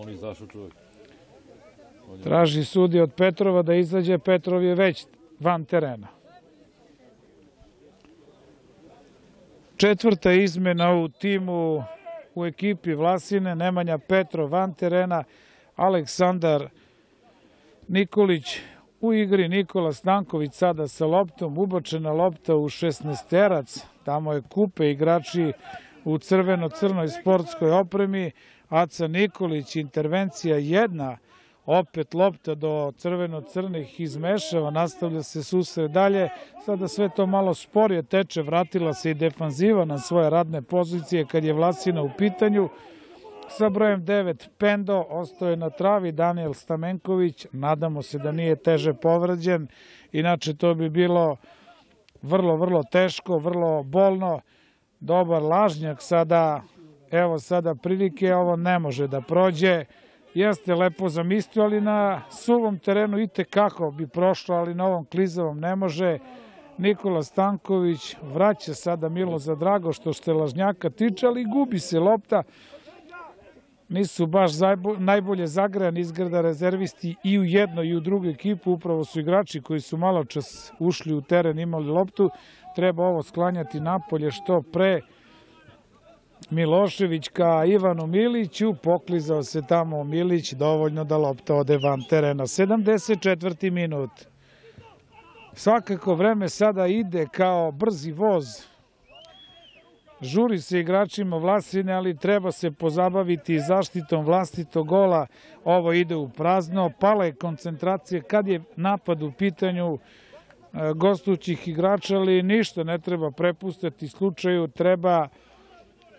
On izašao čovjek.
Traži sudi od Petrova da izađe, Petrov je već van terena. Četvrta izmena u timu u ekipi Vlasine, Nemanja Petrov van terena, Aleksandar Nikolić u igri Nikola Stanković sada sa loptom, ubačena lopta u 16 terac, tamo je kupe igrači u crveno-crnoj sportskoj opremi, Aca Nikolić, intervencija jedna, opet lopta do crveno-crnih izmešava, nastavlja se susred dalje, sada sve to malo sporije teče, vratila se i defanziva na svoje radne pozicije kad je Vlasina u pitanju, sa brojem 9 Pendo, ostaje na travi Daniel Stamenković, nadamo se da nije teže povređen, inače to bi bilo vrlo, vrlo teško, vrlo bolno, dobar lažnjak sada, evo sada prilike, ovo ne može da prođe, jeste lepo zamislio, ali na suvom terenu i kako bi prošlo, ali na ovom klizavom ne može. Nikola Stanković vraća sada Milo za drago što ste lažnjaka tiče, ali gubi se lopta. Nisu baš najbolje zagrani izgleda rezervisti i u jednu i u drugu ekipu. Upravo su igrači koji su malo čas ušli u teren, imali loptu. Treba ovo sklanjati napolje što pre. Milošević ka Ivanu Miliću, poklizao se tamo Milić, dovoljno da lopta ode van terena. 74. minut. Svakako vreme sada ide kao brzi voz. Žuri se igračima Vlasine, ali treba se pozabaviti zaštitom vlastitog gola. Ovo ide u prazno, pala je koncentracija kad je napad u pitanju e, gostućih igrača, ali ništa ne treba prepustiti slučaju, treba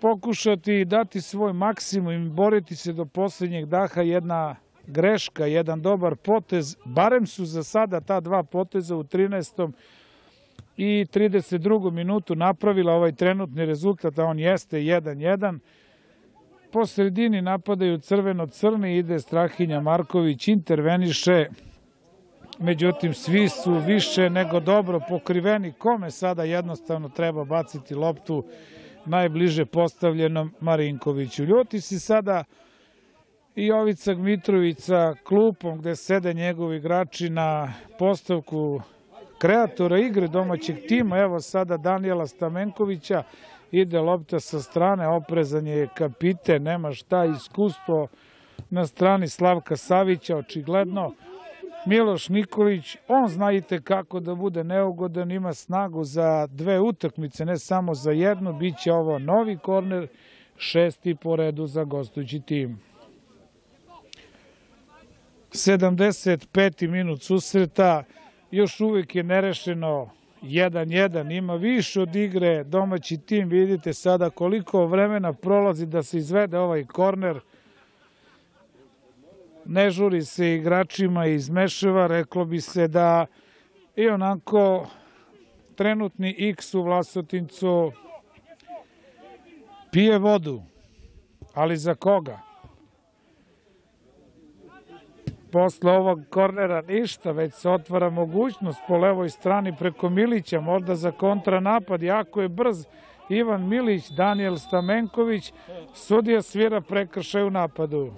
pokušati dati svoj maksimum i boriti se do poslednjeg daha jedna greška, jedan dobar potez, barem su za sada ta dva poteza u 13. i 32. minutu napravila ovaj trenutni rezultat, a on jeste 1-1. Po sredini napadaju crveno-crni, ide Strahinja Marković, interveniše, međutim svi su više nego dobro pokriveni, kome sada jednostavno treba baciti loptu najbliže postavljenom Marinkoviću. Ljuti se sada i Jovica Mitrovica klupom gde sede njegovi igrači na postavku kreatora igre domaćeg tima. Evo sada Danijela Stamenkovića, ide lopta sa strane, oprezan je kapite, nema šta, iskustvo na strani Slavka Savića, očigledno. Miloš Nikolić, on znajte kako da bude neugodan, ima snagu za dve utakmice, ne samo za jednu, bit će ovo novi korner, šesti po redu za gostujući tim. 75. minut susreta, još uvijek je nerešeno 1-1, ima više od igre, domaći tim, vidite sada koliko vremena prolazi da se izvede ovaj korner, ne žuri se igračima iz Meševa, reklo bi se da i onako trenutni X u Vlasotincu pije vodu, ali za koga? Posle ovog kornera ništa, već se otvara mogućnost po levoj strani preko Milića, možda za kontranapad, jako je brz Ivan Milić, Daniel Stamenković, sudija svira prekršaj u napadu.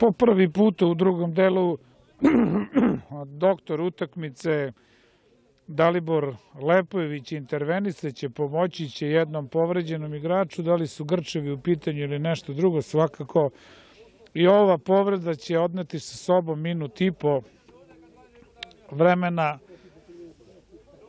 Po prvi put u drugom delu doktor utakmice. Dalibor Lepojević intervenisaće, pomoći će jednom povređenom igraču, da li su Grčevi u pitanju ili nešto drugo, svakako. I ova povreda će odneti sa sobom minut i po vremena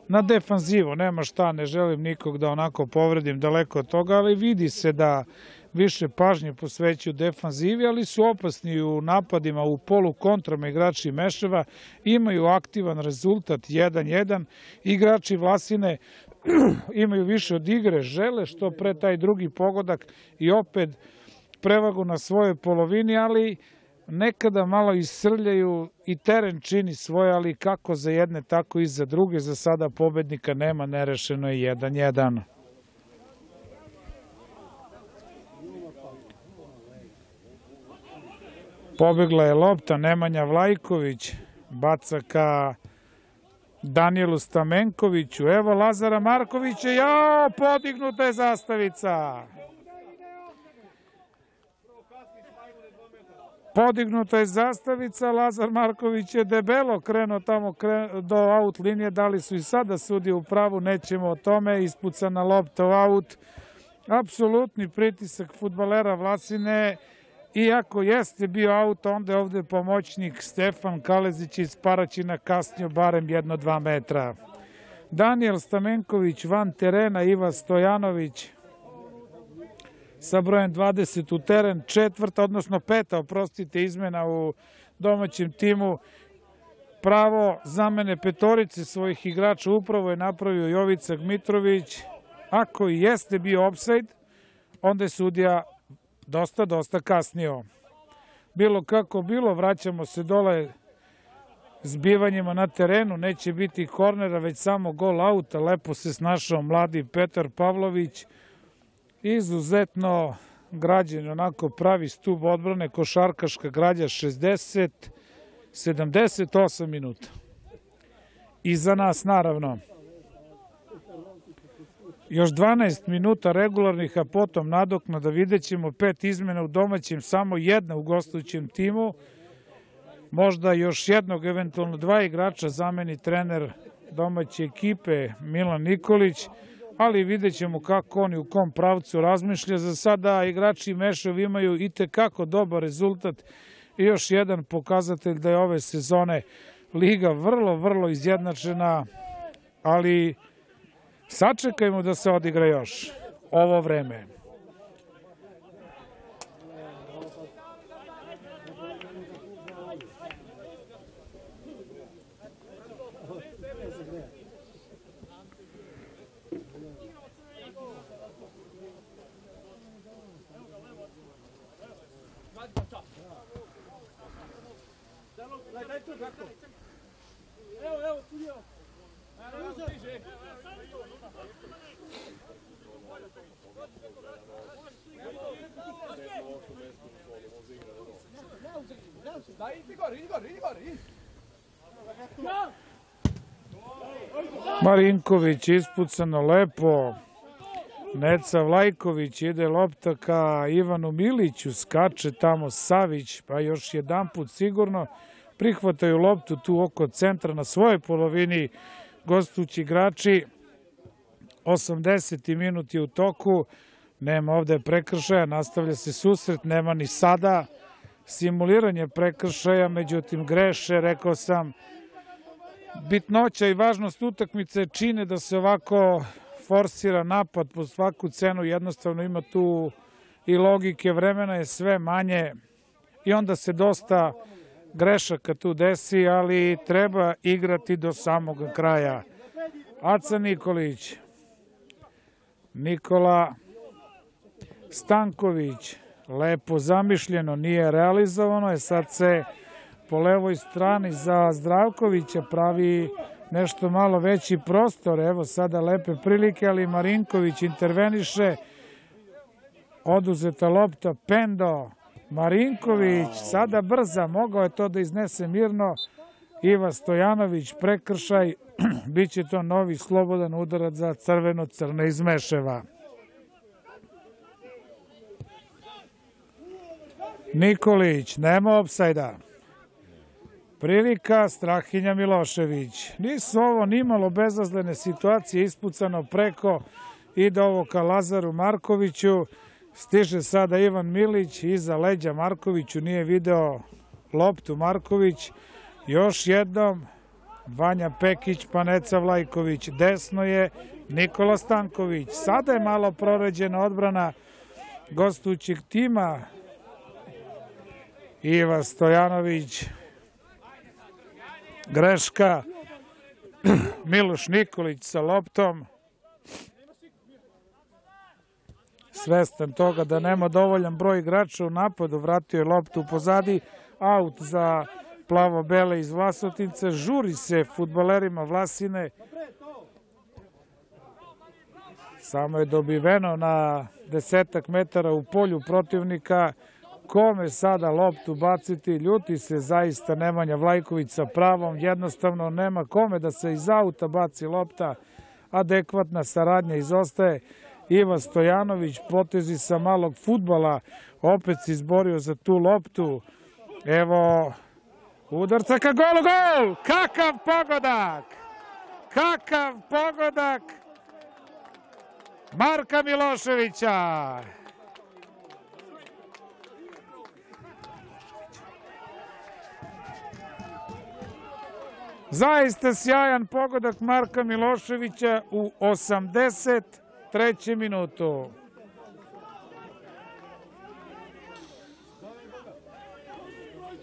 na defanzivu, nema šta, ne želim nikog da onako povredim daleko od toga, ali vidi se da više pažnje posvećuju defanzivi, ali su opasni u napadima u polu kontrama igrači Meševa, imaju aktivan rezultat 1-1, igrači Vlasine imaju više od igre, žele što pre taj drugi pogodak i opet prevagu na svojoj polovini, ali nekada malo isrljaju i teren čini svoje, ali kako za jedne, tako i za druge. Za sada pobednika nema, nerešeno je 1-1. Pobegla je lopta Nemanja Vlajković, baca ka Danielu Stamenkoviću. Evo Lazara Markovića, jao, podignuta je zastavica. Podignuta je zastavica, Lazar Marković je debelo krenuo tamo do aut linije, da li su i sada sudi u pravu, nećemo o tome, ispucana lopta u aut. Apsolutni pritisak futbalera Vlasine je iako jeste bio aut, onda je ovde pomoćnik Stefan Kalezić iz Paraćina kasnio barem jedno dva metra. Daniel Stamenković van terena, Iva Stojanović sa brojem 20 u teren, četvrta, odnosno peta, oprostite, izmena u domaćem timu. Pravo zamene petorice svojih igrača upravo je napravio Jovica Gmitrović. Ako i jeste bio offside, onda je sudija dosta, dosta kasnio. Bilo kako bilo, vraćamo se dole zbivanjima na terenu, neće biti kornera, već samo gol auta. Lepo se snašao mladi Petar Pavlović, izuzetno građen, onako pravi stub odbrane, košarkaška građa 60, 78 minuta. I za nas, naravno, još 12 minuta regularnih, a potom nadoknada vidjet ćemo pet izmena u domaćem, samo jedna u gostujućem timu, možda još jednog, eventualno dva igrača zameni trener domaće ekipe Milan Nikolić, ali vidjet ćemo kako oni u kom pravcu razmišlja. Za sada igrači Mešov imaju i tekako dobar rezultat i još jedan pokazatelj da je ove sezone Liga vrlo, vrlo izjednačena, ali sačekajmo da se odigra još ovo vreme. Marinković ispucano lepo. Neca Vlajković ide lopta ka Ivanu Miliću, skače tamo Savić, pa još jedan put sigurno prihvataju loptu tu oko centra na svojoj polovini gostući igrači. 80. minut je u toku, nema ovde prekršaja, nastavlja se susret, nema ni sada simuliranje prekršaja, međutim greše, rekao sam, bitnoća i važnost utakmice čine da se ovako forsira napad po svaku cenu, jednostavno ima tu i logike, vremena je sve manje i onda se dosta grešaka tu desi, ali treba igrati do samog kraja. Aca Nikolić, Nikola Stanković, lepo zamišljeno, nije realizovano, je sad se po levoj strani za Zdravkovića pravi nešto malo veći prostor, evo sada lepe prilike, ali Marinković interveniše, oduzeta lopta, Pendo, Marinković, sada brza, mogao je to da iznese mirno, Iva Stojanović, prekršaj, bit će to novi slobodan udarac za crveno-crne iz Nikolić, nema opsajda. Prilika Strahinja Milošević. Nisu ovo nimalo bezazlene situacije ispucano preko i do ovo ka Lazaru Markoviću. Stiže sada Ivan Milić, iza leđa Markoviću nije video loptu Marković. Još jednom Vanja Pekić, Paneca Vlajković. Desno je Nikola Stanković. Sada je malo proređena odbrana gostućeg tima. Iva Stojanović, greška, Miloš Nikolić sa loptom, svestan toga da nema dovoljan broj igrača u napadu, vratio je loptu pozadi, aut za plavo-bele iz Vlasotinca, žuri se futbalerima Vlasine, samo je dobiveno na desetak metara u polju protivnika, kome sada loptu baciti, ljuti se zaista Nemanja Vlajković sa pravom, jednostavno nema kome da se iz auta baci lopta, adekvatna saradnja izostaje, Iva Stojanović potezi sa malog futbala, opet se izborio za tu loptu, Evo udarca ka golu, gol! Kakav pogodak! Kakav pogodak Marka Miloševića! Zaista sjajan pogodak Marka Miloševića u 83. minutu.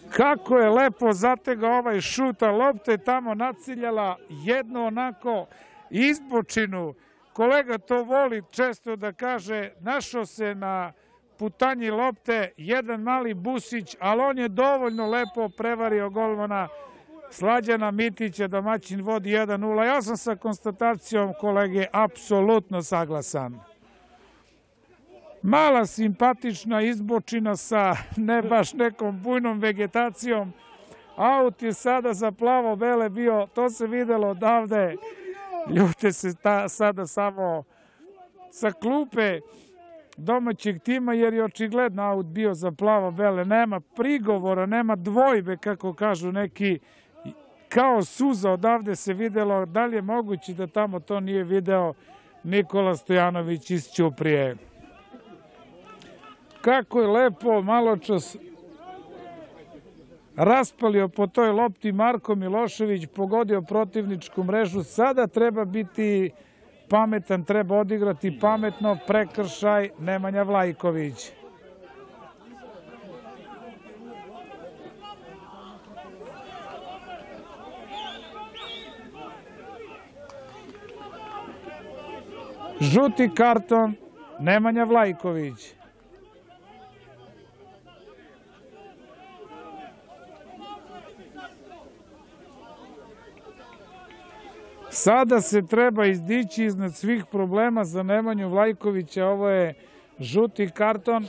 Kako je lepo zategao ovaj šut, a lopta je tamo naciljala jednu onako izbočinu. Kolega to voli često da kaže, našao se na putanji lopte jedan mali busić, ali on je dovoljno lepo prevario golmana Slađana Mitića, domaćin vodi 1-0. Ja sam sa konstatacijom kolege apsolutno saglasan. Mala simpatična izbočina sa ne baš nekom bujnom vegetacijom. Aut je sada za plavo-bele bio, to se videlo odavde. Ljute se ta, sada samo sa klupe domaćeg tima, jer je očigledno aut bio za plavo-bele. Nema prigovora, nema dvojbe, kako kažu neki kao suza odavde se videlo, da li je moguće da tamo to nije video Nikola Stojanović iz Ćuprije. Kako je lepo malo čas raspalio po toj lopti Marko Milošević, pogodio protivničku mrežu. Sada treba biti pametan, treba odigrati pametno, prekršaj Nemanja Vlajković. Žuti karton Nemanja Vlajković. Sada se treba izdići iznad svih problema za Nemanju Vlajkovića. Ovo je žuti karton.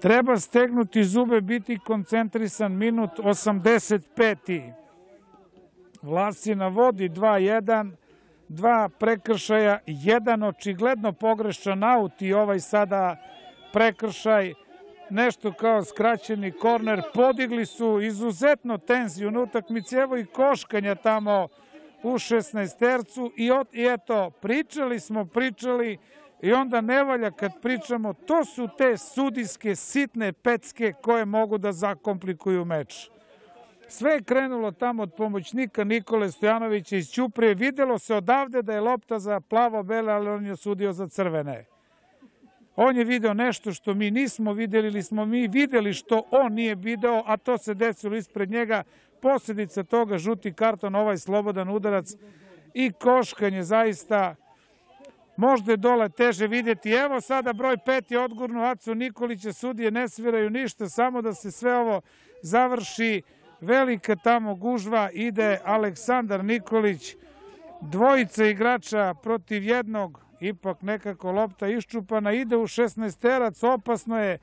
Treba stegnuti zube, biti koncentrisan minut 85. Vlasina vodi 2-1 dva prekršaja, jedan očigledno pogrešan aut i ovaj sada prekršaj, nešto kao skraćeni korner, podigli su izuzetno tenziju na utakmici, evo i koškanja tamo u 16 tercu i, eto, pričali smo, pričali i onda ne valja kad pričamo, to su te sudijske sitne pecke koje mogu da zakomplikuju meč. Sve je krenulo tamo od pomoćnika Nikole Stojanovića iz Ćuprije. Videlo se odavde da je lopta za plavo-bele, ali on je sudio za crvene. On je video nešto što mi nismo videli ili smo mi videli što on nije video, a to se desilo ispred njega. Posljedica toga žuti karton, ovaj slobodan udarac i koškanje zaista možda je dole teže vidjeti. Evo sada broj pet je odgurnu Acu Nikolića, sudije ne sviraju ništa, samo da se sve ovo završi velika tamo gužva, ide Aleksandar Nikolić, dvojica igrača protiv jednog, ipak nekako lopta iščupana, ide u 16 terac, opasno je,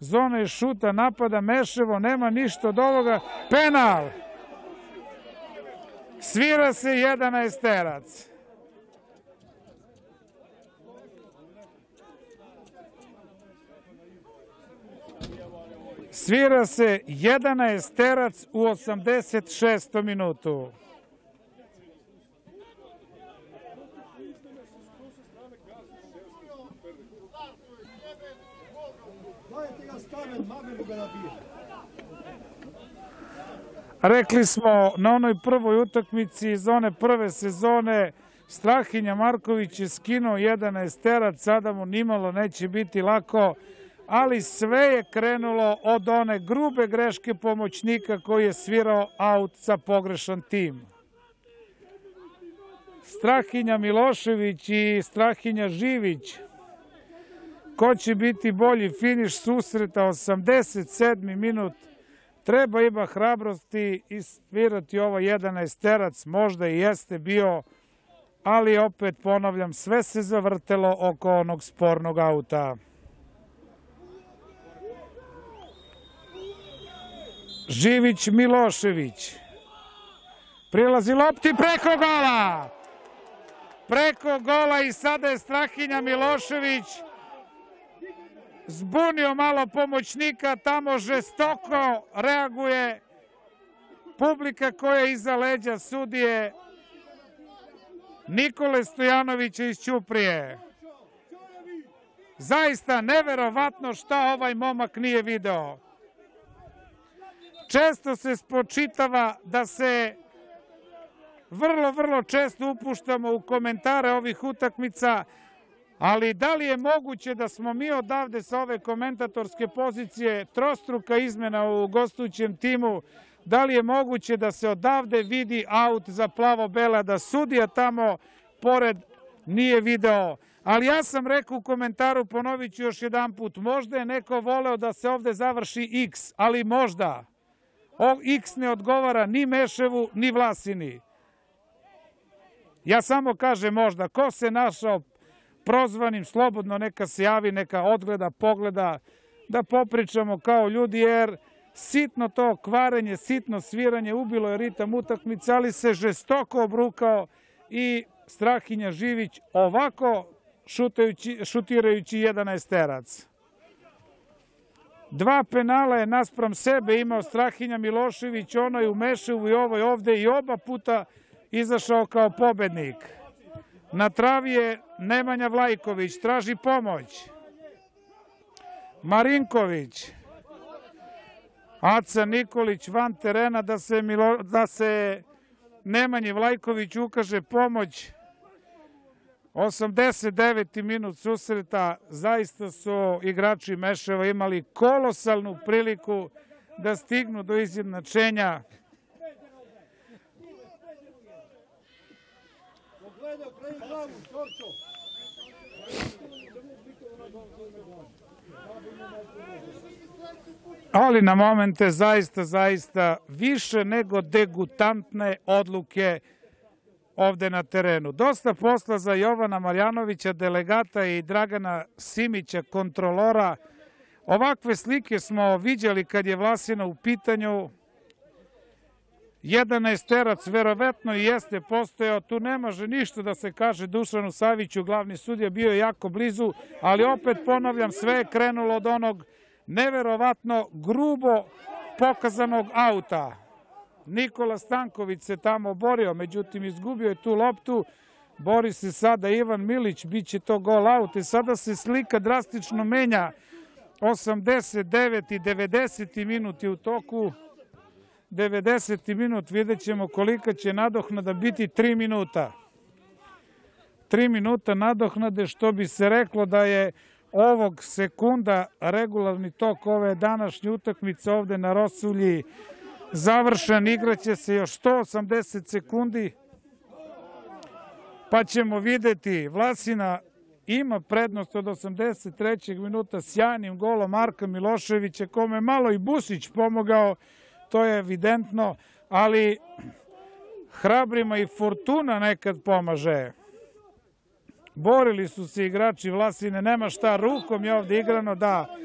zone šuta, napada Meševo, nema ništa od ovoga, penal! Svira se 11 terac. Svira se 11 terac u 86. minutu. Rekli smo na onoj prvoj utakmici iz one prve sezone Strahinja Marković je skinuo 11 terac, sada mu nimalo neće biti lako ali sve je krenulo od one grube greške pomoćnika koji je svirao aut za pogrešan tim. Strahinja Milošević i Strahinja Živić. Ko će biti bolji finiš susreta 87. minut? Treba ima hrabrosti i svirati ovo 11 terac, možda i jeste bio, ali opet ponavljam, sve se zavrtelo oko onog spornog auta. Živić Milošević. Prilazi lopti preko gola. Preko gola i sada je Strahinja Milošević zbunio malo pomoćnika, tamo žestoko reaguje publika koja je iza leđa sudije Nikole Stojanovića iz Ćuprije. Zaista neverovatno šta ovaj momak nije video. Često se spočitava da se vrlo, vrlo često upuštamo u komentare ovih utakmica, ali da li je moguće da smo mi odavde sa ove komentatorske pozicije trostruka izmena u gostujućem timu, da li je moguće da se odavde vidi aut za plavo-bela, da sudija tamo pored nije video. Ali ja sam rekao u komentaru, ponovit ću još jedan put, možda je neko voleo da se ovde završi X, ali možda. X ne odgovara ni Meševu, ni Vlasini. Ja samo kažem možda, ko se našao prozvanim, slobodno neka se javi, neka odgleda, pogleda, da popričamo kao ljudi, jer sitno to kvarenje, sitno sviranje ubilo je ritam utakmice, ali se žestoko obrukao i Strahinja Živić ovako šutajući, šutirajući 11 terac. Dva penala je naspram sebe imao Strahinja Milošević, ono je u Meševu i ovoj ovde i oba puta izašao kao pobednik. Na travi je Nemanja Vlajković, traži pomoć. Marinković, Aca Nikolić van terena da se, da se Nemanji Vlajković ukaže pomoć. 89. minut susreta, zaista su igrači Meševa imali kolosalnu priliku da stignu do izjednačenja. Ali na momente zaista, zaista više nego degutantne odluke ovde na terenu. Dosta posla za Jovana Marjanovića, delegata i Dragana Simića, kontrolora. Ovakve slike smo viđali kad je Vlasina u pitanju. Jedan esterac verovetno i jeste postojao, tu ne može ništa da se kaže Dušanu Saviću, glavni sudija bio je jako blizu, ali opet ponavljam, sve je krenulo od onog neverovatno grubo pokazanog auta. Nikola Stanković se tamo borio, međutim izgubio je tu loptu, bori se sada Ivan Milić, bit će to gol out i sada se slika drastično menja 89. i 90. minuti u toku 90. minut vidjet ćemo kolika će nadohnada biti 3 minuta. 3 minuta nadohnade što bi se reklo da je ovog sekunda regularni tok ove današnje utakmice ovde na Rosulji završen. Igraće se još 180 sekundi pa ćemo videti Vlasina ima prednost od 83. minuta sjajnim golom Marka Miloševića kome malo i Busić pomogao, to je evidentno, ali hrabrima i Fortuna nekad pomaže. Borili su se igrači Vlasine, nema šta, rukom je ovde igrano, da.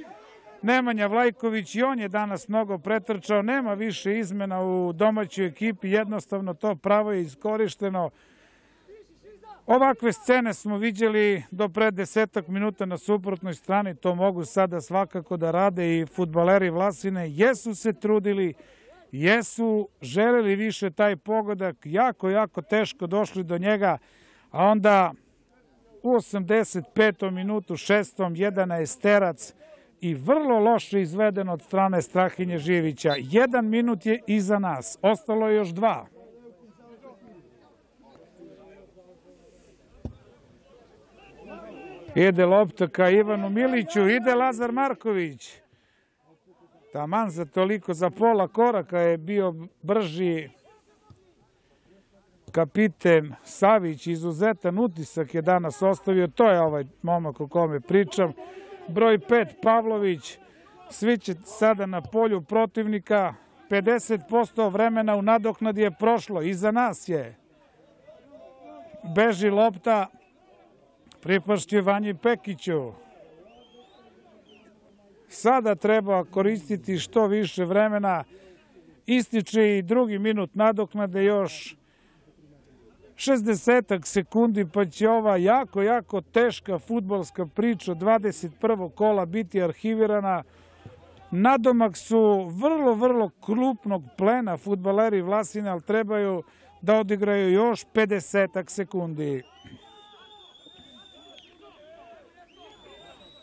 Nemanja Vlajković i on je danas mnogo pretrčao, nema više izmena u domaćoj ekipi, jednostavno to pravo je iskorišteno. Ovakve scene smo viđali do pre desetak minuta na suprotnoj strani, to mogu sada svakako da rade i futbaleri Vlasine. Jesu se trudili, jesu želeli više taj pogodak, jako, jako teško došli do njega, a onda u 85. minutu šestom, jedan esterac i vrlo loše izveden od strane Strahinje Živića. Jedan minut je iza nas, ostalo je još dva. Ide lopta ka Ivanu Miliću, ide Lazar Marković. Taman za toliko, za pola koraka je bio brži kapiten Savić, izuzetan utisak je danas ostavio, to je ovaj momak o kome pričam. Broj 5 Pavlović, svi će sada na polju protivnika, 50% vremena u nadoknadi je prošlo, iza nas je. Beži lopta, pripašće Vanji Pekiću. Sada treba koristiti što više vremena, ističe i drugi minut nadoknade još 60 sekundi pa će ova jako, jako teška futbolska priča 21. kola biti arhivirana. Nadomak su vrlo, vrlo krupnog plena futbaleri Vlasine, ali trebaju da odigraju još 50 sekundi.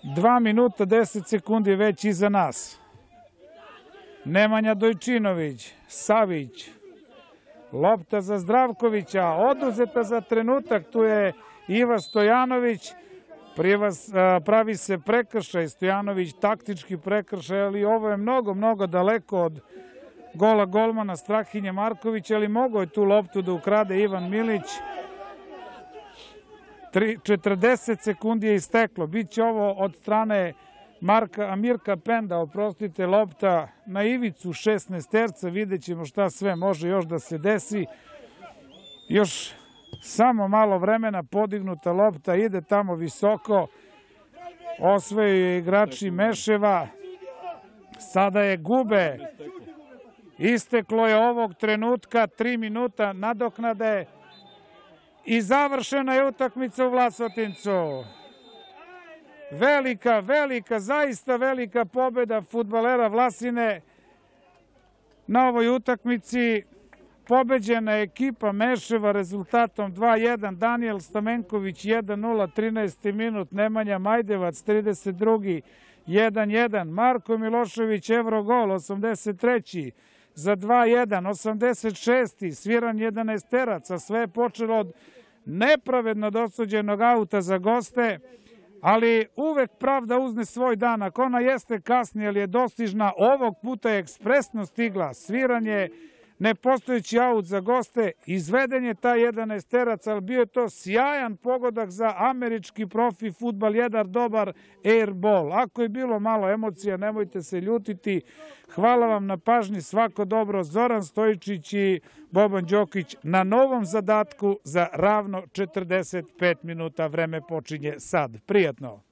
2 minuta 10 sekundi već iza nas. Nemanja Dojčinović, Savić, lopta za Zdravkovića, oduzeta za trenutak, tu je Iva Stojanović, Privas, pravi se prekršaj, Stojanović taktički prekršaj, ali ovo je mnogo, mnogo daleko od gola golmana Strahinje Marković, ali mogo je tu loptu da ukrade Ivan Milić. 40 sekundi je isteklo. Biće ovo od strane Marka, Amirka Penda, oprostite, lopta na ivicu 16 terca. Vidjet ćemo šta sve može još da se desi. Još samo malo vremena podignuta lopta, ide tamo visoko. Osvoju igrači Meševa. Sada je gube. Isteklo je ovog trenutka, tri minuta nadoknade i završena je utakmica u Vlasotincu. Velika, velika, zaista velika pobjeda futbalera Vlasine na ovoj utakmici. Pobeđena je ekipa Meševa rezultatom 2-1. Daniel Stamenković 1-0, 13. minut. Nemanja Majdevac 32. 1-1. Marko Milošević Evrogol 83 za 2-1, 86. sviran 11 teraca, sve je počelo od nepravedno dosuđenog auta za goste, ali uvek pravda uzne svoj dan. Ako ona jeste kasnije, ali je dostižna, ovog puta je ekspresno stigla. Sviranje nepostojeći aut za goste, izveden je taj 11 terac, ali bio je to sjajan pogodak za američki profi futbal, jedan dobar airball. Ako je bilo malo emocija, nemojte se ljutiti. Hvala vam na pažnji, svako dobro. Zoran Stojičić i Boban Đokić na novom zadatku za ravno 45 minuta. Vreme počinje sad. Prijatno.